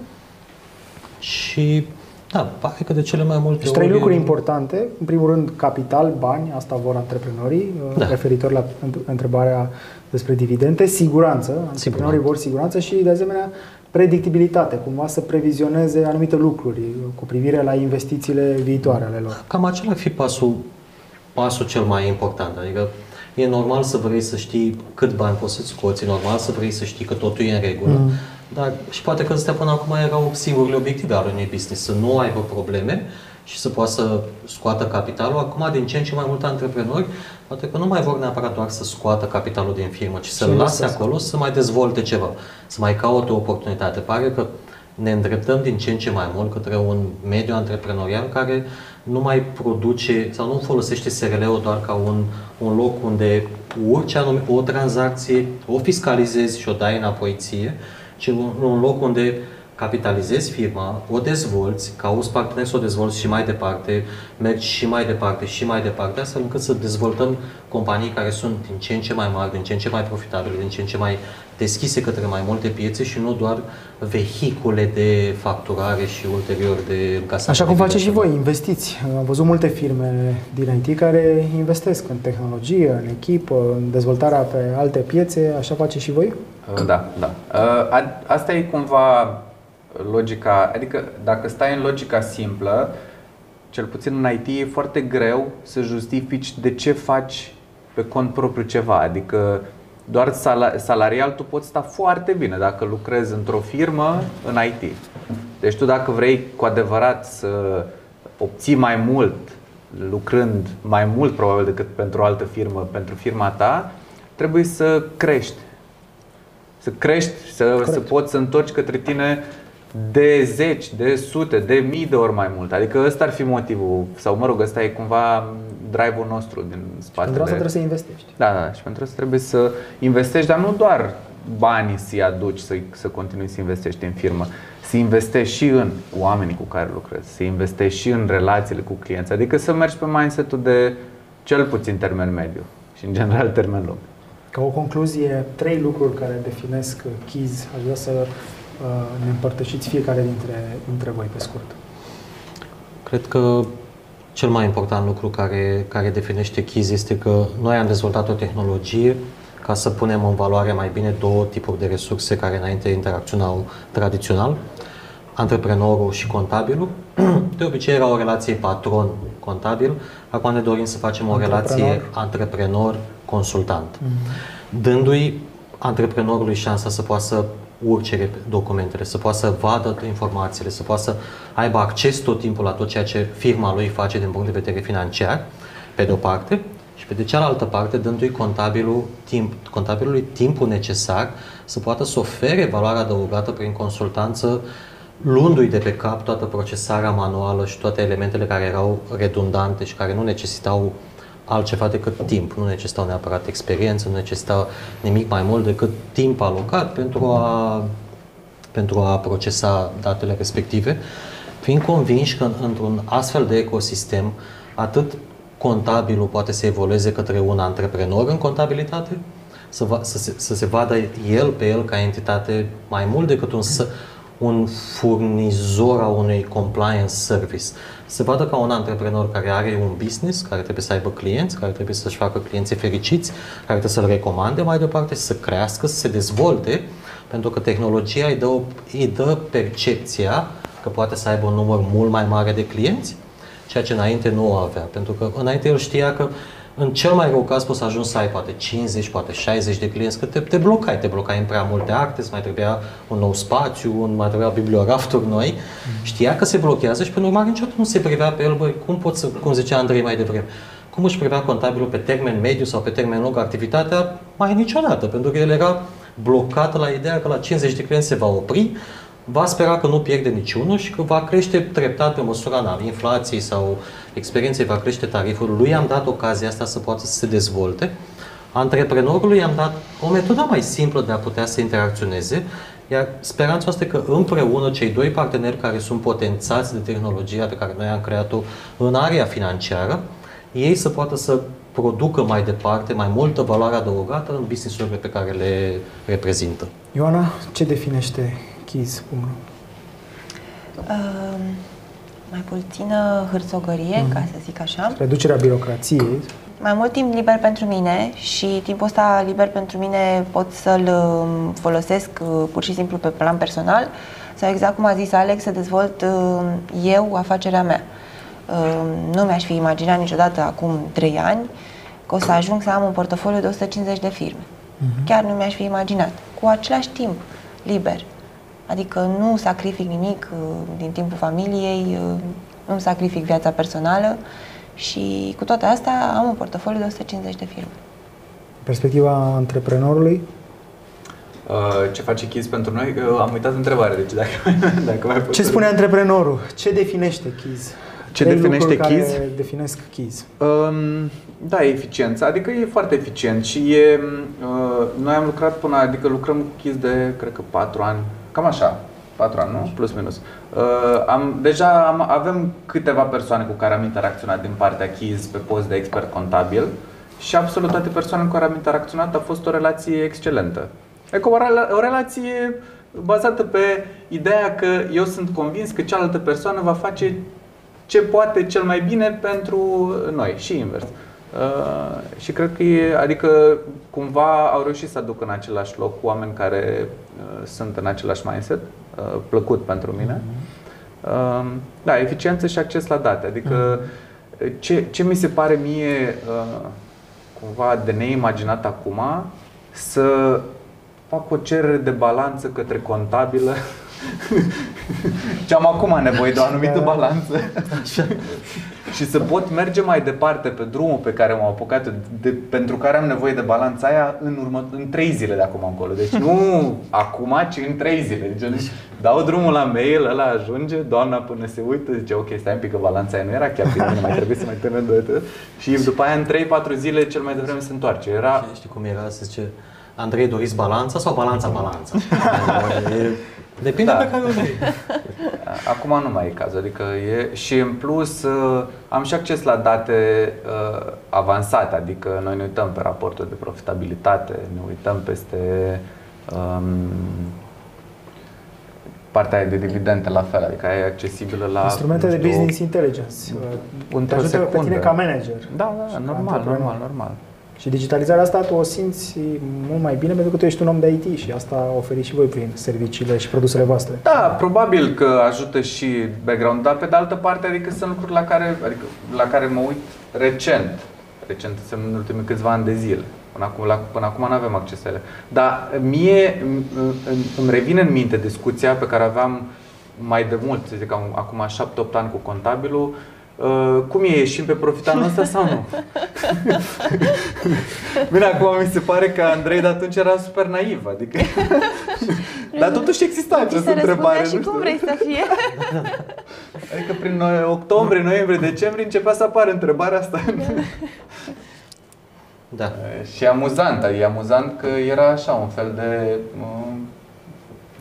Și da, pare că de cele mai multe Deci trei ori... lucruri importante. În primul rând, capital, bani, asta vor antreprenorii, Da. referitor la înt- întrebarea despre dividende, siguranță, antreprenorii vor siguranță și, de asemenea, predictibilitate, cumva să previzioneze anumite lucruri cu privire la investițiile viitoare ale lor. Cam acela ar fi pasul, pasul cel mai important. Adică e normal să vrei să știi cât bani poți să-ți scoți, e normal să vrei să știi că totul e în regulă. Mm. Dar și poate că astea până acum erau singurele obiective ale unui business, să nu aibă probleme și să poată să scoată capitalul. Acum, din ce în ce mai multe antreprenori, poate că nu mai vor neapărat doar să scoată capitalul din firmă, ci să-l lase investească. acolo să mai dezvolte ceva, să mai caute o oportunitate. Pare că ne îndreptăm din ce în ce mai mult către un mediu antreprenorial care nu mai produce sau nu folosește SRL-ul doar ca un, un loc unde orice anume o tranzacție o fiscalizezi și o dai înapoi ție, ci un, un loc unde capitalizezi firma, o dezvolți, cauți parteneri să o dezvolți și mai departe, mergi și mai departe și mai departe, astfel încât să dezvoltăm companii care sunt din ce în ce mai mari, din ce în ce mai profitabile, din ce în ce mai deschise către mai multe piețe și nu doar vehicule de facturare și ulterior de încasare. Așa cum faceți și voi, investiți. Am văzut multe firme din IT care investesc în tehnologie, în echipă, în dezvoltarea pe alte piețe. Așa faceți și voi? Da, da. Asta e cumva logica, adică dacă stai în logica simplă, cel puțin în IT e foarte greu să justifici de ce faci pe cont propriu ceva. Adică doar salarial tu poți sta foarte bine dacă lucrezi într-o firmă în IT. Deci tu dacă vrei cu adevărat să obții mai mult lucrând mai mult probabil decât pentru o altă firmă, pentru firma ta, trebuie să crești. Să crești, să, să poți să întorci către tine de zeci, de sute, de mii de ori mai mult. Adică ăsta ar fi motivul, sau mă rog, ăsta e cumva drive-ul nostru din spatele. pentru asta trebuie să investești. Da, da, și pentru asta trebuie să investești, dar nu doar banii să-i aduci, să, să continui să investești în firmă, să investești și în oamenii cu care lucrezi, să investești și în relațiile cu clienți, adică să mergi pe mindset-ul de cel puțin termen mediu și în general termen lung. Ca o concluzie, trei lucruri care definesc Keys, aș vrea să Uh, ne împărtășiți fiecare dintre, dintre voi pe scurt. Cred că cel mai important lucru care, care definește Keys este că noi am dezvoltat o tehnologie ca să punem în valoare mai bine două tipuri de resurse care înainte interacționau tradițional, antreprenorul și contabilul. De obicei era o relație patron-contabil, acum ne dorim să facem o relație antreprenor-consultant, mm-hmm. dându-i antreprenorului șansa să poată să urce documentele, să poată să vadă informațiile, să poată să aibă acces tot timpul la tot ceea ce firma lui face din punct de vedere financiar, pe de o parte, și pe de cealaltă parte dându-i contabilul timp, contabilului timpul necesar să poată să ofere valoarea adăugată prin consultanță luându-i de pe cap toată procesarea manuală și toate elementele care erau redundante și care nu necesitau altceva decât timp. Nu necesitau neapărat experiență, nu necesitau nimic mai mult decât timp alocat pentru a, pentru a procesa datele respective, fiind convinși că într-un astfel de ecosistem, atât contabilul poate să evolueze către un antreprenor în contabilitate, să, va, să, se, să se vadă el pe el ca entitate mai mult decât un, un furnizor a unui compliance service se vadă ca un antreprenor care are un business, care trebuie să aibă clienți, care trebuie să-și facă clienții fericiți, care trebuie să-l recomande mai departe, să crească, să se dezvolte, pentru că tehnologia îi dă, îi dă percepția că poate să aibă un număr mult mai mare de clienți, ceea ce înainte nu o avea. Pentru că înainte el știa că în cel mai rău caz poți să ajungi să ai poate 50, poate 60 de clienți, că te, te blocai, te blocai în prea multe acte, îți mai trebuia un nou spațiu, un, mai trebuia bibliorafturi noi. Mm. Știa că se blochează și pe urmare niciodată nu se privea pe el, băi, cum poți să, cum zicea Andrei mai devreme, cum își privea contabilul pe termen mediu sau pe termen lung activitatea? Mai niciodată, pentru că el era blocat la ideea că la 50 de clienți se va opri, va spera că nu pierde niciunul și că va crește treptat pe măsura na, inflației sau experienței, va crește tariful. Lui am dat ocazia asta să poată să se dezvolte. Antreprenorului am dat o metodă mai simplă de a putea să interacționeze, iar speranța este că împreună cei doi parteneri care sunt potențați de tehnologia pe care noi am creat-o în area financiară, ei să poată să producă mai departe mai multă valoare adăugată în business-urile pe care le reprezintă. Ioana, ce definește keys.ro? Uh, mai puțină hârțogărie, mm-hmm. ca să zic așa. Reducerea birocrației. Mai mult timp liber pentru mine și timpul ăsta liber pentru mine pot să-l um, folosesc uh, pur și simplu pe plan personal sau exact cum a zis Alex, să dezvolt uh, eu afacerea mea. Um, nu mi-aș fi imaginat niciodată acum 3 ani că o să ajung să am un portofoliu de 150 de firme. Mm-hmm. Chiar nu mi-aș fi imaginat. Cu același timp liber Adică nu sacrific nimic uh, din timpul familiei, uh, nu sacrific viața personală și cu toate astea am un portofoliu de 150 de firme. Perspectiva antreprenorului? Uh, ce face Keys pentru noi? Uh, am uitat întrebarea, deci dacă, dacă mai Ce spune antreprenorul? Ce definește Keys? Ce Trei definește lucruri Keys? Care definesc Keys. Um, da, eficiența, adică e foarte eficient și e, uh, noi am lucrat până, adică lucrăm cu Kiss de, cred că 4 ani, cam așa, 4 ani, nu? Plus minus. Uh, am, deja am, avem câteva persoane cu care am interacționat din partea Kiss pe post de expert contabil și absolut toate persoanele cu care am interacționat a fost o relație excelentă. Adică o, rela- o relație bazată pe ideea că eu sunt convins că cealaltă persoană va face ce poate cel mai bine pentru noi și invers. Uh, și cred că e, adică cumva au reușit să aducă în același loc oameni care uh, sunt în același mindset, uh, plăcut pentru mine. Uh, da, eficiență și acces la date. Adică ce, ce mi se pare mie uh, cumva de neimaginat acum să fac o cerere de balanță către contabilă. Și am acum nevoie de o anumită balanță și să pot merge mai departe pe drumul pe care m-am apucat, de, pentru care am nevoie de balanța aia în, urmă, în trei zile de acum încolo. Deci nu acum, ci în trei zile. Deci dau drumul la mail, ăla ajunge, doamna până se uită, zice ok, stai un pic că balanța aia nu era chiar bine, mai trebuie să mai termin de Și după aia în 3-4 zile cel mai devreme se întoarce. Era, Știi cum era să zice, Andrei, doriți balanța sau balanța balanța? E- Depinde Da. pe care o vrei. Acum nu mai e cazul, adică e și în plus uh, am și acces la date uh, avansate, adică noi ne uităm pe raportul de profitabilitate, ne uităm peste um, partea aia de dividende la fel, adică e accesibilă la Instrumente nu de știu, business intelligence. Te într-o ajută pe secundă. tine ca manager. Da, da, și ca normal, antreprenor. normal, normal. Și digitalizarea asta tu o simți mult mai bine pentru că tu ești un om de IT și asta oferiți și voi prin serviciile și produsele voastre. Da, probabil că ajută și background, dar pe de altă parte, adică sunt lucruri la care, adică, la care mă uit recent. Recent înseamnă în ultimii câțiva ani de zile. Până acum, la, până acum nu avem acces la ele. Dar mie îmi- îmi- îmi revine în minte discuția pe care aveam mai de mult, să zic, am- acum 7-8 ani cu contabilul, Uh, cum e, ieșim pe profit anul ăsta sau nu? Bine, acum mi se pare că Andrei de atunci era super naiv, adică... Dar totuși exista Ți această se răspundea întrebare, și nu cum știu. vrei să fie. Adică prin noi- octombrie, noiembrie, decembrie începea să apară întrebarea asta. Da. și e amuzant, e amuzant că era așa un fel de... um,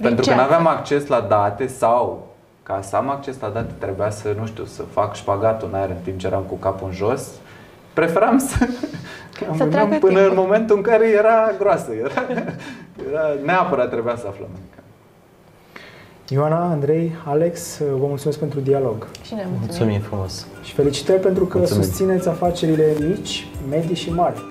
pentru că nu Licență. aveam acces la date sau ca să am acces la date trebuia să, nu știu, să fac șpagatul în aer în timp ce eram cu capul în jos. Preferam să, Să treacă până timpul. în momentul în care era groasă. Era, era, neapărat trebuia să aflăm. Ioana, Andrei, Alex, vă mulțumesc pentru dialog Și ne mulțumim. Mulțumim frumos. și felicitări pentru că Mulțumim. susțineți afacerile mici, medii și mari.